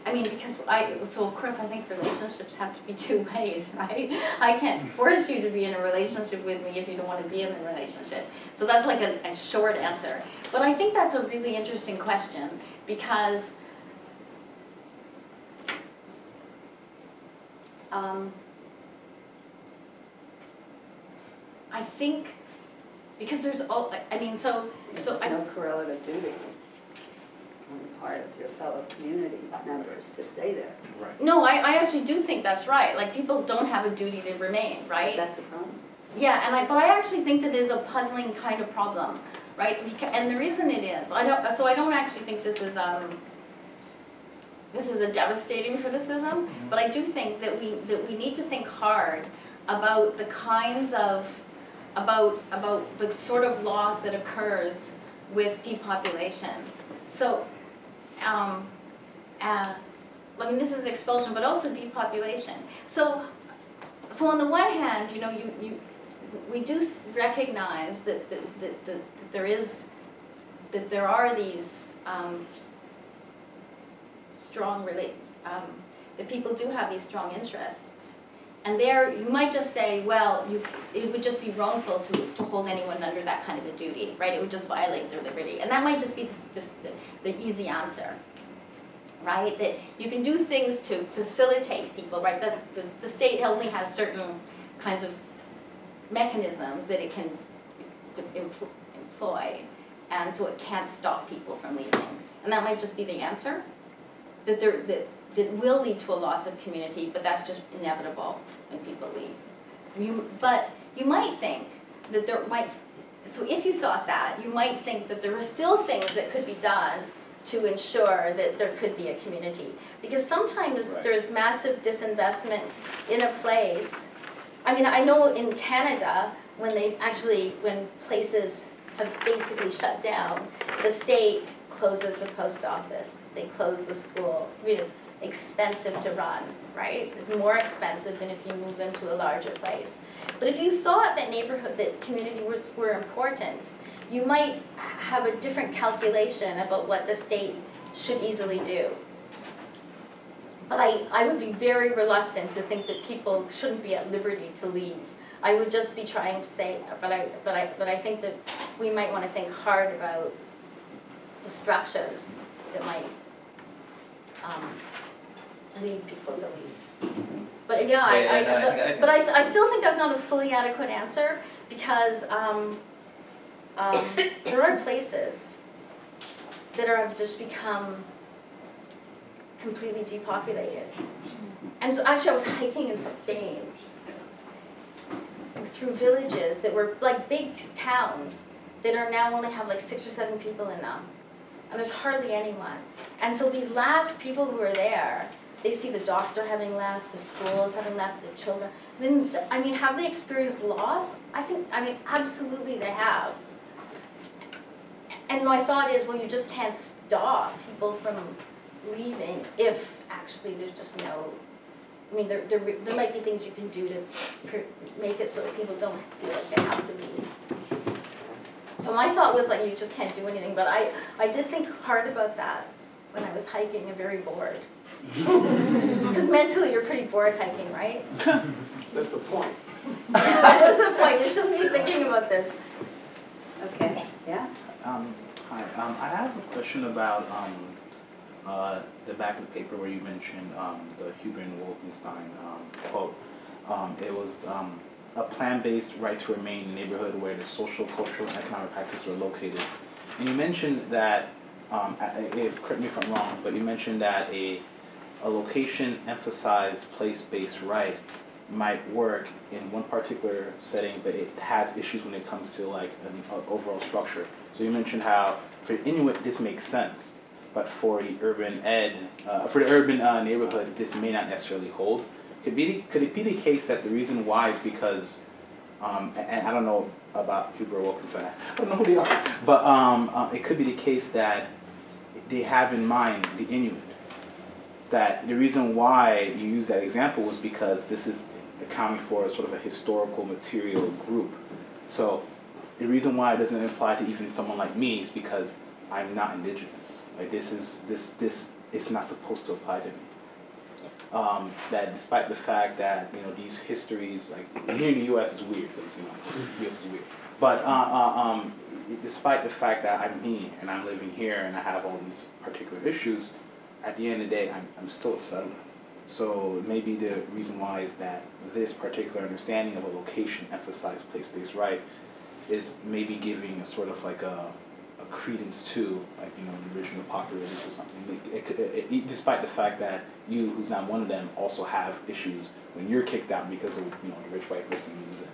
I mean, because I, so of course I think relationships have to be two [LAUGHS] ways, right? I can't force you to be in a relationship with me if you don't want to be in a relationship. So that's like a, a short answer. But I think that's a really interesting question, because um, I think, because there's all, I mean, so, so I.
There's no correlative duty on the part part of your fellow community members to stay there.
Right.
No, I, I actually do think that's right, like, people don't have a duty to remain, right?
That's a problem.
Yeah, and I, but I actually think that is a puzzling kind of problem, right? Beca- and the reason it is, I don't, so I don't actually think this is, um, this is a devastating criticism, but I do think that we, that we need to think hard about the kinds of, about, about the sort of loss that occurs with depopulation. So, um, uh, I mean, this is expulsion, but also depopulation. So, so on the one hand, you know, you, you, we do recognize that, that, that, that that there is, that there are these, um, strong relate, um, that people do have these strong interests. And there, you might just say, well, you, it would just be wrongful to, to hold anyone under that kind of a duty, right? It would just violate their liberty, and that might just be this, this, the, the easy answer right? That you can do things to facilitate people, right? That the, the state only has certain kinds of mechanisms that it can employ, and so it can't stop people from leaving. And that might just be the answer, that there, that, that will lead to a loss of community, but that's just inevitable when people leave. You, but you might think that there might, so if you thought that, you might think that there are still things that could be done to ensure that there could be a community. Because sometimes
Right.
there's massive disinvestment in a place. I mean, I know in Canada, when they've actually, when places have basically shut down, the state closes the post office, they close the school. I mean, it's expensive to run, right? It's more expensive than if you move them to a larger place. But if you thought that neighborhood, that community was, were important, you might have a different calculation about what the state should easily do. But I, I would be very reluctant to think that people shouldn't be at liberty to leave. I would just be trying to say, but I, but I, but I think that we might want to think hard about the structures that might, um, lead people to leave. But yeah, I, I,
yeah, no, I I
but- I, I still think that's not a fully adequate answer, because, um, um, there are places that are, have just become completely depopulated. And so actually, I was hiking in Spain through villages that were like big towns that are now only have like six or seven people in them. And there's hardly anyone. And so these last people who are there, they see the doctor having left, the schools having left, the children. I mean, I mean, have they experienced loss? I think, I mean, absolutely they have. And my thought is, well, you just can't stop people from leaving if actually there's just no, I mean, there, there, there might be things you can do to make it so that people don't feel like they have to leave. So my thought was like, you just can't do anything, but I, I did think hard about that when I was hiking and very bored. [LAUGHS] Because mentally, you're pretty bored hiking, right? [LAUGHS]
That's the point.
That was the point, you shouldn't be thinking about this.
Okay, yeah?
Um, hi, um, I have a question about, um, uh, the back of the paper where you mentioned, um, the Huber and Wolkenstein, um, quote. Um, it was, um, a plan-based right to remain in a neighborhood where the social, cultural, and economic practices are located. And you mentioned that, um, if, correct me if I'm wrong, but you mentioned that a, a location emphasized place-based right might work in one particular setting, but it has issues when it comes to like an overall structure. So you mentioned how for Inuit this makes sense, but for the urban ed, uh, for the urban uh, neighborhood, this may not necessarily hold. Could be could it be the case that the reason why is because, um, and I don't know about Huber Wilkinson, I don't know who they are, but um, uh, it could be the case that they have in mind the Inuit that the reason why you use that example was because this is accounting for sort of a historical material group. So the reason why it doesn't apply to even someone like me is because I'm not indigenous. Like this is this this is not supposed to apply to me. Um, that despite the fact that you know these histories, like here in the U.S. is weird because you know U.S. is weird. But uh, uh, um, despite the fact that I'm me and I'm living here and I have all these particular issues, at the end of the day, I'm, I'm still a settler. So maybe the reason why is that this particular understanding of a location emphasized place-based right is maybe giving a sort of like a a credence to, like, you know, the original populace or something. It, it, it, it, despite the fact that you, who's not one of them, also have issues when you're kicked out because of, you know, the rich white person it.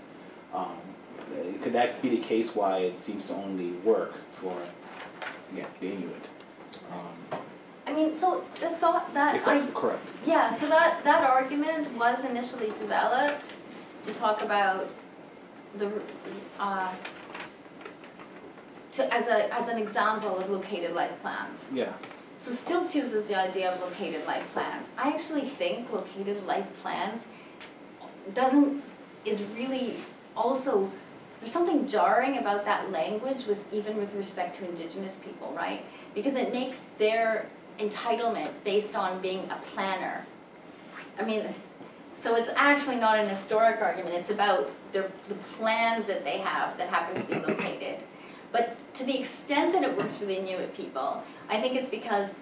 Um, eh, could that be the case why it seems to only work for, yeah, the Inuit? Um,
I mean, so the thought that
if
I
correct.
Yeah, so that, that argument was initially developed to talk about the, uh, to, as a, as an example of located life plans.
Yeah.
So Stilz uses the idea of located life plans. I actually think located life plans doesn't, is really also, there's something jarring about that language with, even with respect to indigenous people, right? Because it makes their entitlement based on being a planner. I mean, so it's actually not an historic argument, it's about their, the plans that they have that happen to be located. But to the extent that it works for the Inuit people, I think it's because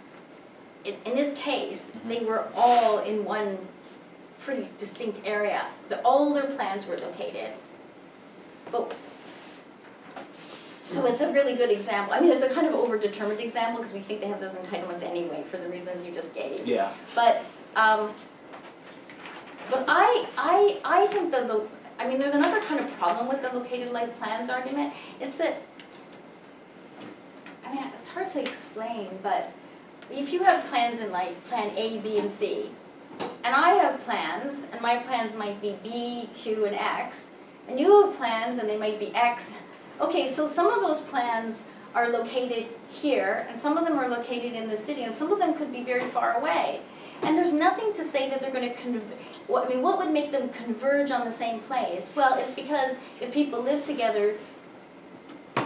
in, in this case, they were all in one pretty distinct area. The, all their plans were located. But, so it's a really good example. I mean, it's a kind of overdetermined example because we think they have those entitlements anyway for the reasons you just gave.
Yeah.
But, um, but I, I, I think that the, I mean, there's another kind of problem with the located life plans argument. It's that, I mean, it's hard to explain, but if you have plans in life, plan A, B, and C, and I have plans, and my plans might be B, Q, and X, and you have plans, and they might be X. Okay, so some of those plans are located here, and some of them are located in the city, and some of them could be very far away. And there's nothing to say that they're gonna conv, what, I mean, what would make them converge on the same place? Well, it's because if people live together,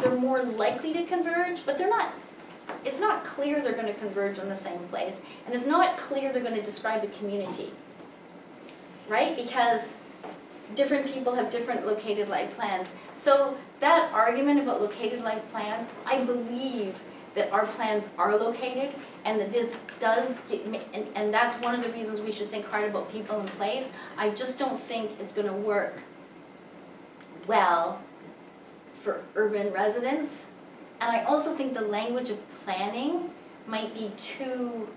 they're more likely to converge, but they're not, it's not clear they're gonna converge on the same place. And it's not clear they're gonna describe a community. Right? Because different people have different located life plans. So that argument about located life plans, I believe that our plans are located and that this does get, and, and that's one of the reasons we should think hard about people in place. I just don't think it's gonna work well for urban residents. And I also think the language of planning might be too,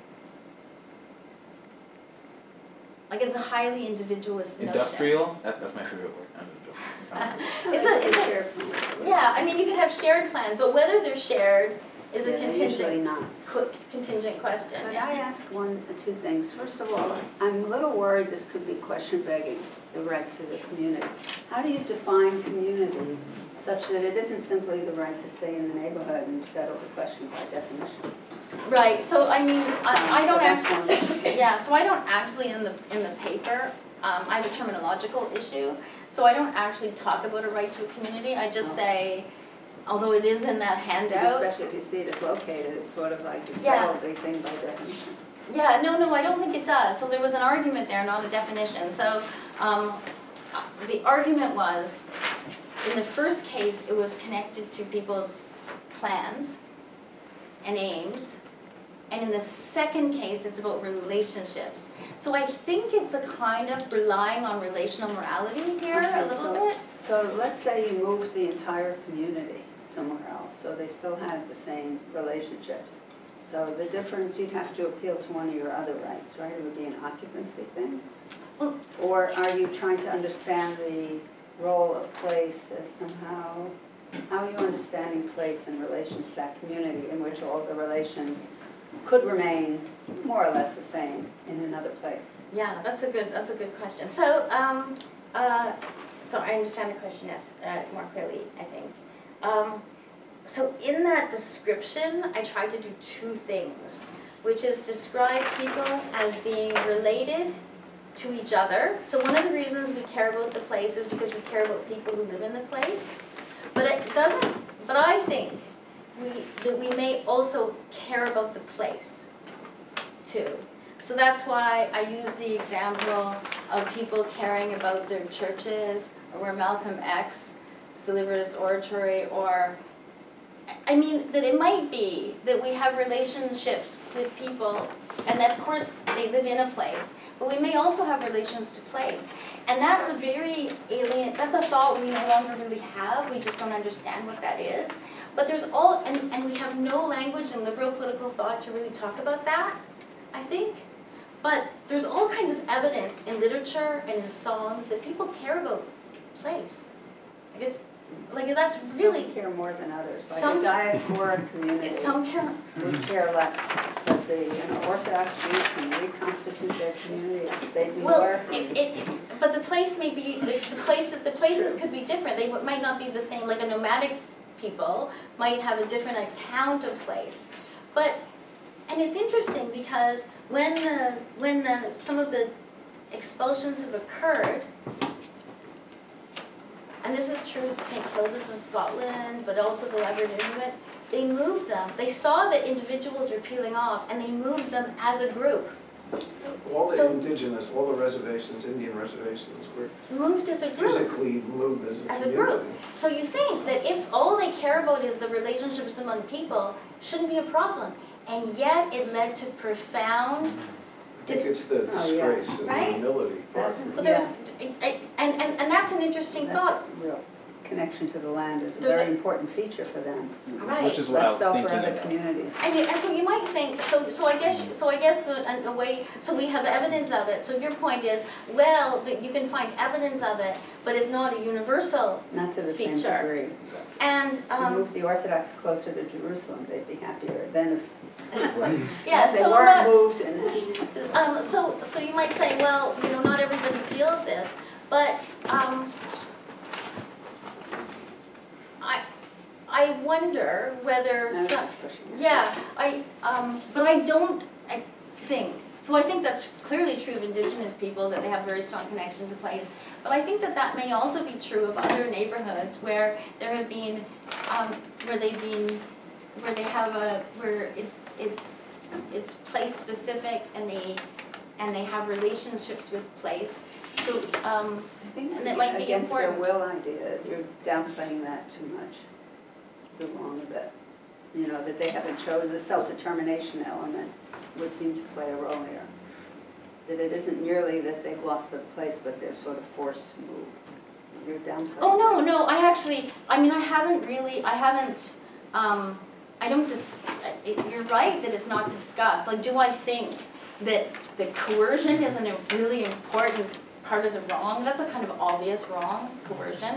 like it's a highly individualist notion.
Industrial. That, that's my favorite word. [LAUGHS]
It's a, it's a, yeah, I mean, you could have shared plans, but whether they're shared is a
Yeah, Usually
contingent,
not.
qu- contingent question,
Could
yeah.
I ask one, uh, two things? First of all, I'm a little worried this could be question begging, the right to the community. How do you define community such that it isn't simply the right to stay in the neighborhood and settle the question by definition?
Right, so I mean, I, I don't actually, yeah, so I don't actually in the, in the paper, um, I have a terminological issue. So I don't actually talk about a right to a community, I just
Oh.
say, although it is in that handout.
Especially if you see it as located, it's sort of like you
Yeah.
settle the thing by definition.
Yeah, no, no, I don't think it does. So there was an argument there, not a definition. So um, the argument was, in the first case, it was connected to people's plans and aims. And in the second case, it's about relationships. So I think it's a kind of relying on relational morality here a little
so-
bit.
So let's say you moved the entire community somewhere else, so they still have the same relationships. So the difference, you'd have to appeal to one of your other rights, right? It would be an occupancy thing?
Well-
Or are you trying to understand the role of place as somehow, how are you understanding place in relation to that community in which all the relations could remain more or less the same in another place?
Yeah, that's a good, that's a good question. So, um, uh, so I understand the question, yes, uh, more clearly, I think. Um, so in that description, I tried to do two things, which is describe people as being related to each other. So one of the reasons we care about the place is because we care about people who live in the place. But it doesn't, but I think we, that we may also care about the place too. So that's why I use the example of people caring about their churches, or where Malcolm X delivered his oratory, or, I mean, that it might be that we have relationships with people, and that of course they live in a place, but we may also have relations to place. And that's a very alien, that's a thought we no longer really have, we just don't understand what that is. but there's all, and, and we have no language in liberal political thought to really talk about that, I think. But there's all kinds of evidence in literature and in songs that people care about place. Like it's, like that's really,
Some care more than others, like
Some-
the diaspora community.
some care,
would care less, because the, you know, Orthodox Jews can reconstitute their community they do
well,
work.
it, it, but the place may be, the, the place, the places could be different, they might not be the same, like a nomadic people might have a different account of place. But, and it's interesting because when the, when the, some of the expulsions have occurred, and this is true of St. Kilda's in Scotland, but also the Labrador Inuit, they moved them, they saw that individuals were peeling off, and they moved them as a group,
All the
So-
indigenous, all the reservations, Indian reservations were
moved as a group.
physically moved as a
As a group. So you think that if all they care about is the relationships among people, shouldn't be a problem. And yet it led to profound,
think it's the
Oh, yeah.
disgrace and the
Right?
humility part.
That's,
but
yeah,
there's, I- and, and, and that's an interesting
that's
thought.
real connection to the land is a
There's
very
a-
important feature for them.
Right.
Which is what I
Less
was
so
thinking
for other
about.
communities.
I mean, and so you might think, so, so I guess, so I guess the, the way, so we have evidence of it. So your point is, well, that you can find evidence of it, but it's not a universal.
Not to the same
Feature.
degree.
And,
If you
um,
move the Orthodox closer to Jerusalem, they'd be happier than if, [LAUGHS]
yeah,
they
so
weren't
not,
moved and.
Um, so, so you might say, well, you know, not everybody feels this, but, um, I, I wonder whether
No,
some,
pushing
yeah, I, um, but I don't, I think, so I think that's clearly true of indigenous people, that they have very strong connection to place. But I think that that may also be true of other neighborhoods where there have been, um, where they've been, where they have a, where it's, it's, it's place specific and they, and they have relationships with place. So, um,
I think it's
And it might be
against their
important.
will idea, you're downplaying that too much, the wrong of it. You know, that they haven't chosen, the self-determination element would seem to play a role here. That it isn't merely that they've lost their place, but they're sort of forced to move. You're downplaying.
Oh, no, no, I actually, I mean, I haven't really, I haven't, um, I don't dis, it, you're right that it's not discussed. Like, do I think that, the coercion is a really important part of the wrong? That's a kind of obvious wrong, coercion.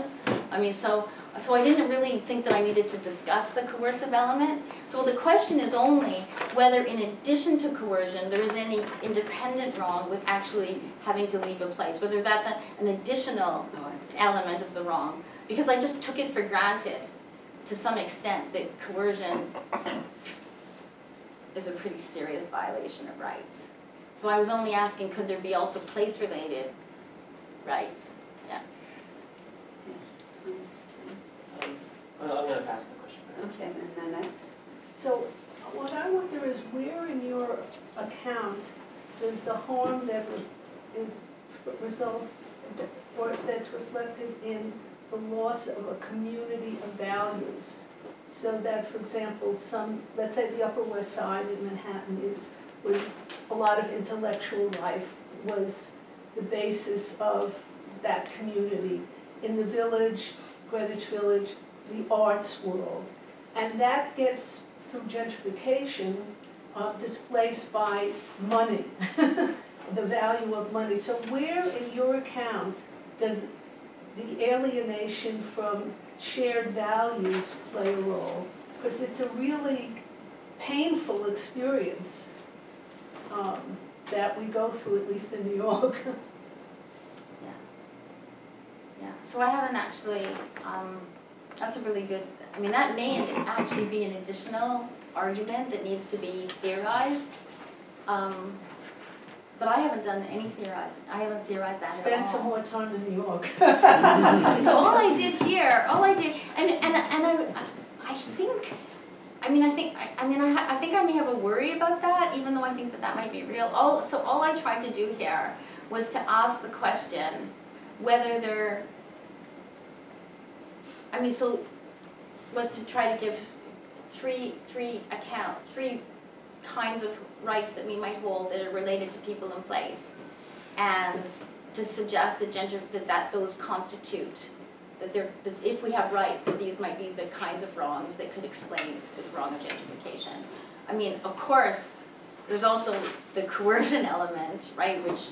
I mean, so, so I didn't really think that I needed to discuss the coercive element. So the question is only whether in addition to coercion, there is any independent wrong with actually having to leave a place, whether that's a, an additional
Oh,
element of the wrong, because I just took it for granted to some extent that coercion [COUGHS] is a pretty serious violation of rights. So I was only asking, could there be also place-related rights? Yeah.
I'm gonna pass the question back.
Okay, and then
So what I wonder is where in your account does the harm that re- is, results, or that's reflected in the loss of a community of values? So that, for example, some, let's say the Upper West Side in Manhattan is, was, a lot of intellectual life was the basis of that community. In the village, Greenwich Village, the arts world. And that gets, through gentrification, uh, displaced by money, [LAUGHS] the value of money. So where in your account does the alienation from shared values play a role? Because it's a really painful experience um, that we go through, at least in New York. [LAUGHS]
Yeah, so I haven't actually, um, that's a really good, I mean, that may actually be an additional argument that needs to be theorized. Um, but I haven't done any theorizing, I haven't theorized that at all.
Spend some more time in New York. [LAUGHS]
So all I did here, all I did, and, and, and I, I think, I mean, I think, I, I mean, I, ha- I think I may have a worry about that, even though I think that that might be real. All, so all I tried to do here was to ask the question whether there, I mean, so, was to try to give three, three account, three kinds of rights that we might hold that are related to people in place. And to suggest that gender, that, that those constitute that there, that if we have rights, that these might be the kinds of wrongs that could explain the wrong of gentrification. I mean, of course, there's also the coercion [LAUGHS] element, right, which,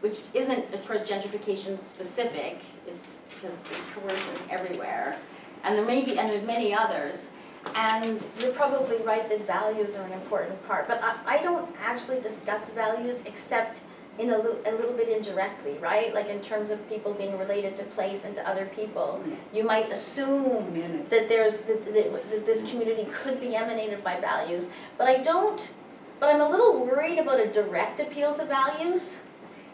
which isn't, of course, gentrification specific, it's, because there's coercion everywhere. And there may be, and there's many others, and you're probably right that values are an important part, but I, I don't actually discuss values except in a little, a little bit indirectly, right? Like in terms of people being related to place and to other people. Mm-hmm. You might assume
Community.
that there's, that, that, that this community could be emanated by values, but I don't, but I'm a little worried about a direct appeal to values.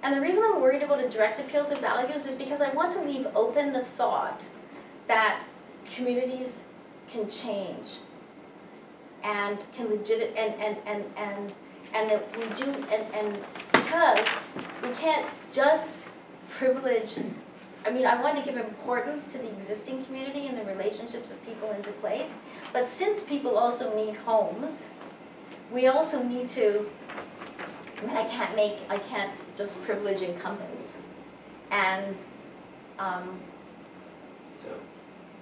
And the reason I'm worried about a direct appeal to values is because I want to leave open the thought that communities can change and can legit, and, and, and, and, and that we do, and, and because we can't just privilege, I mean, I want to give importance to the existing community and the relationships of people into place, but since people also need homes, we also need to, I mean, I can't make, I can't just privilege incumbents. And, um,
So,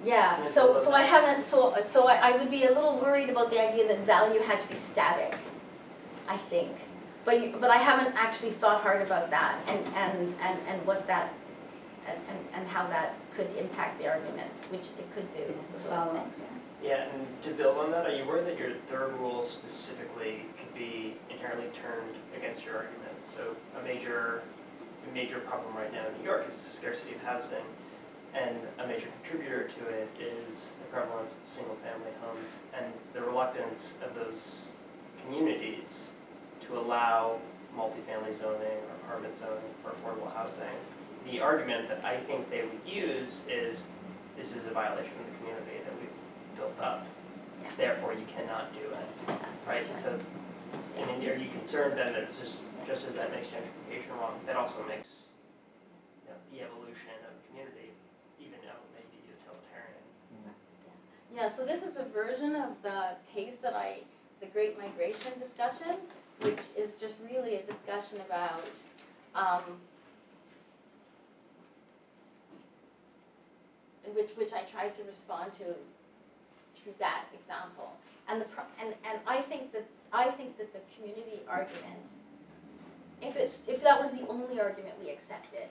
yeah, so, so? I haven't, so, so I, I would be a little worried about the idea that value had to be static, I think. But, you- but I haven't actually thought hard about that and, and, and, and what that, and, and, and how that could impact the argument, which it could do, so
Follow.
thanks.
yeah, and to build on that, are you worried that your third rule specifically could be inherently turned against your argument? So a major, a major problem right now in New York is scarcity of housing. And a major contributor to it is the prevalence of single-family homes and the reluctance of those communities to allow multifamily zoning or apartment zoning for affordable housing. The argument that I think they would use is, this is a violation of the community that we've built up. Therefore, you cannot do it, right?
that's
So, I mean, are you concerned then that it's just, just as that makes gentrification wrong, that also makes, you know, the evolution of community, even though it may be utilitarian?
Yeah, so this is a version of the case that I, the Great Migration discussion, which is just really a discussion about, um, which, which I tried to respond to through that example. And the, and, and I think that, I think that the community argument, if it's, if that was the only argument we accepted,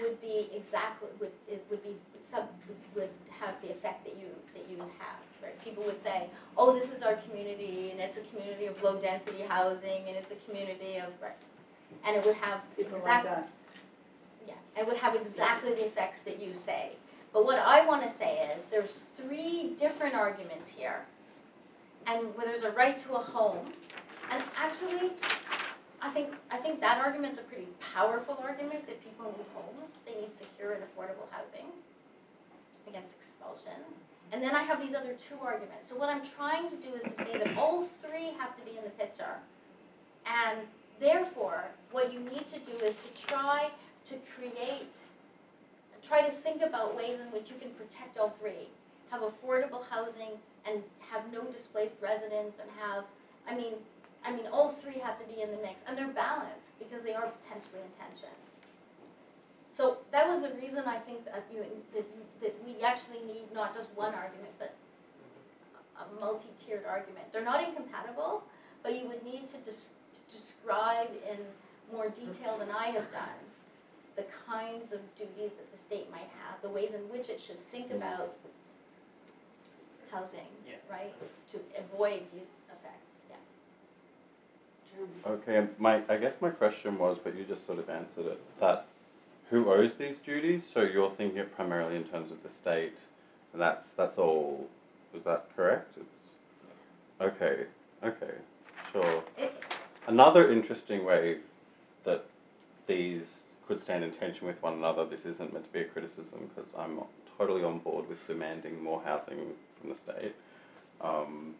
would be exactly, would, it would be sub, would have the effect that you, that you have, right? People would say, oh, this is our community, and it's a community of low-density housing, and it's a community of, right? And it would have
People
exactly,
us.
yeah, it would have exactly the effects that you say. But what I wanna say is, there's three different arguments here. And where there's a right to a home, and actually, I think, I think that argument's a pretty powerful argument, that people need homes, they need secure and affordable housing against expulsion. And then I have these other two arguments, so what I'm trying to do is to say that all three have to be in the picture. And therefore, what you need to do is to try to create, try to think about ways in which you can protect all three. Have affordable housing and have no displaced residents and have, I mean, I mean, all three have to be in the mix, and they're balanced, because they are potentially in tension. So that was the reason I think that you, that you, that we actually need not just one argument, but a multi-tiered argument. They're not incompatible, but you would need to des- to describe in more detail than I have done the kinds of duties that the state might have, the ways in which it should think about housing,
Yeah.
right? To avoid these effects.
Okay, my I guess my question was, but you just sort of answered it. That who owes these duties? So you're thinking it primarily in terms of the state, and that's that's all. Is that correct? It's okay. Okay, sure. Another interesting way that these could stand in tension with one another. This isn't meant to be a criticism because I'm totally on board with demanding more housing from the state. Um,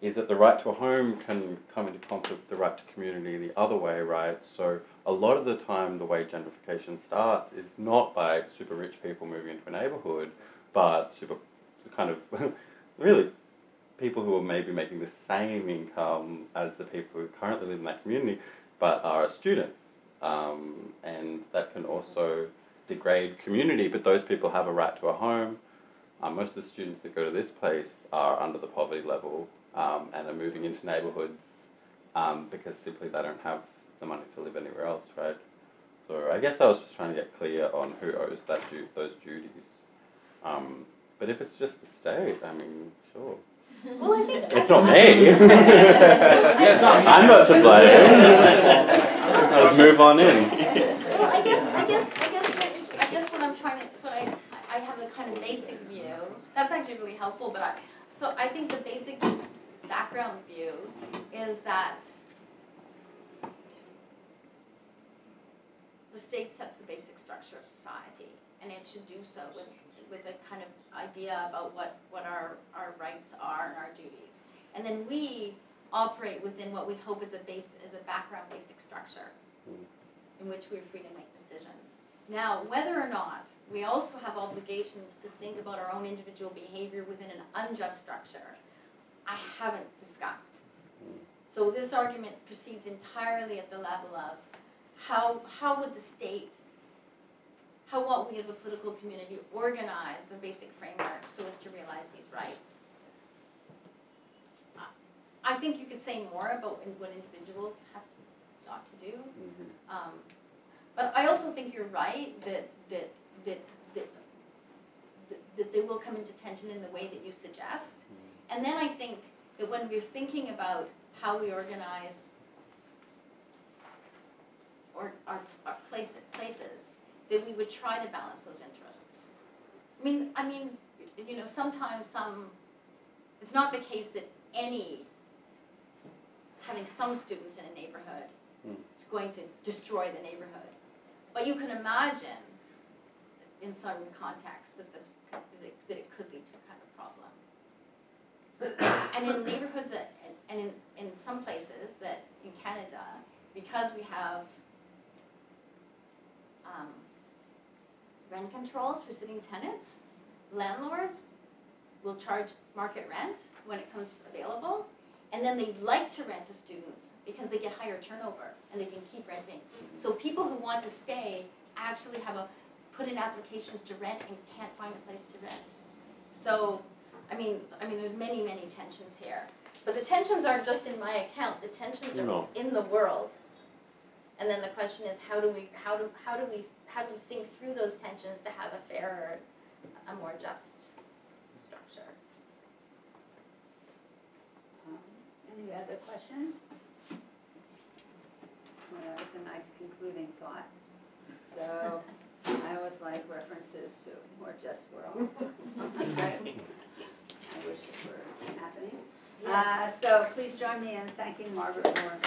is that the right to a home can come into conflict with the right to community the other way, right? So a lot of the time, the way gentrification starts is not by super rich people moving into a neighborhood, but super kind of [LAUGHS] really people who are maybe making the same income as the people who currently live in that community, but are students. Um, and that can also degrade community, but those people have a right to a home. Um, most of the students that go to this place are under the poverty level um, and are moving into neighbourhoods um, because simply they don't have the money to live anywhere else, right? So I guess I was just trying to get clear on who owes that du- those duties. Um, but if it's just the state, I mean, sure.
Well, I think.
It's not me. [LAUGHS]
Yes,
I'm not to blame. [LAUGHS] [LAUGHS] Let's move on in.
Well, I guess, I guess, I guess, what- I guess what I'm trying to, what I, I have a kind of basic view, that's actually really helpful, but I, so I think the basic background view is that the state sets the basic structure of society, and it should do so with, with a kind of idea about what, what our, our rights are and our duties. And then we operate within what we hope is a base, is a background basic structure in which we're free to make decisions. Now, whether or not we also have obligations to think about our own individual behavior within an unjust structure, I haven't discussed. So this argument proceeds entirely at the level of how, how would the state, how ought we as a political community organize the basic framework so as to realize these rights? I- think you could say more about what individuals have to, ought to do. Um, But I also think you're right that, that, that, that, that- that they will come into tension in the way that you suggest. And then I think that when we're thinking about how we organize or our, our place, places, that we would try to balance those interests. I mean, I mean, you know, sometimes some, it's not the case that any, having some students in a neighborhood
Mm.
is going to destroy the neighborhood. But you can imagine in some contexts that this, that it, that it could lead to a kind of problem. [COUGHS] And in neighborhoods that, and in, in some places that in Canada, because we have um, rent controls for sitting tenants, landlords will charge market rent when it comes available. And then they like to rent to students because they get higher turnover and they can keep renting. So people who want to stay actually have a, put in applications to rent and can't find a place to rent. So, I mean, I mean, there's many, many tensions here. But the tensions aren't just in my account, the tensions are
No.
in the world. And then the question is, how do we, how do, how do we, how do we think through those tensions to have a fairer, a more just structure?
Um, Any other questions? Well, that was a nice concluding thought. So [LAUGHS] I always like references to a more just world. [LAUGHS] I were happening. Yes. Uh, so please join me in thanking Margaret Moore.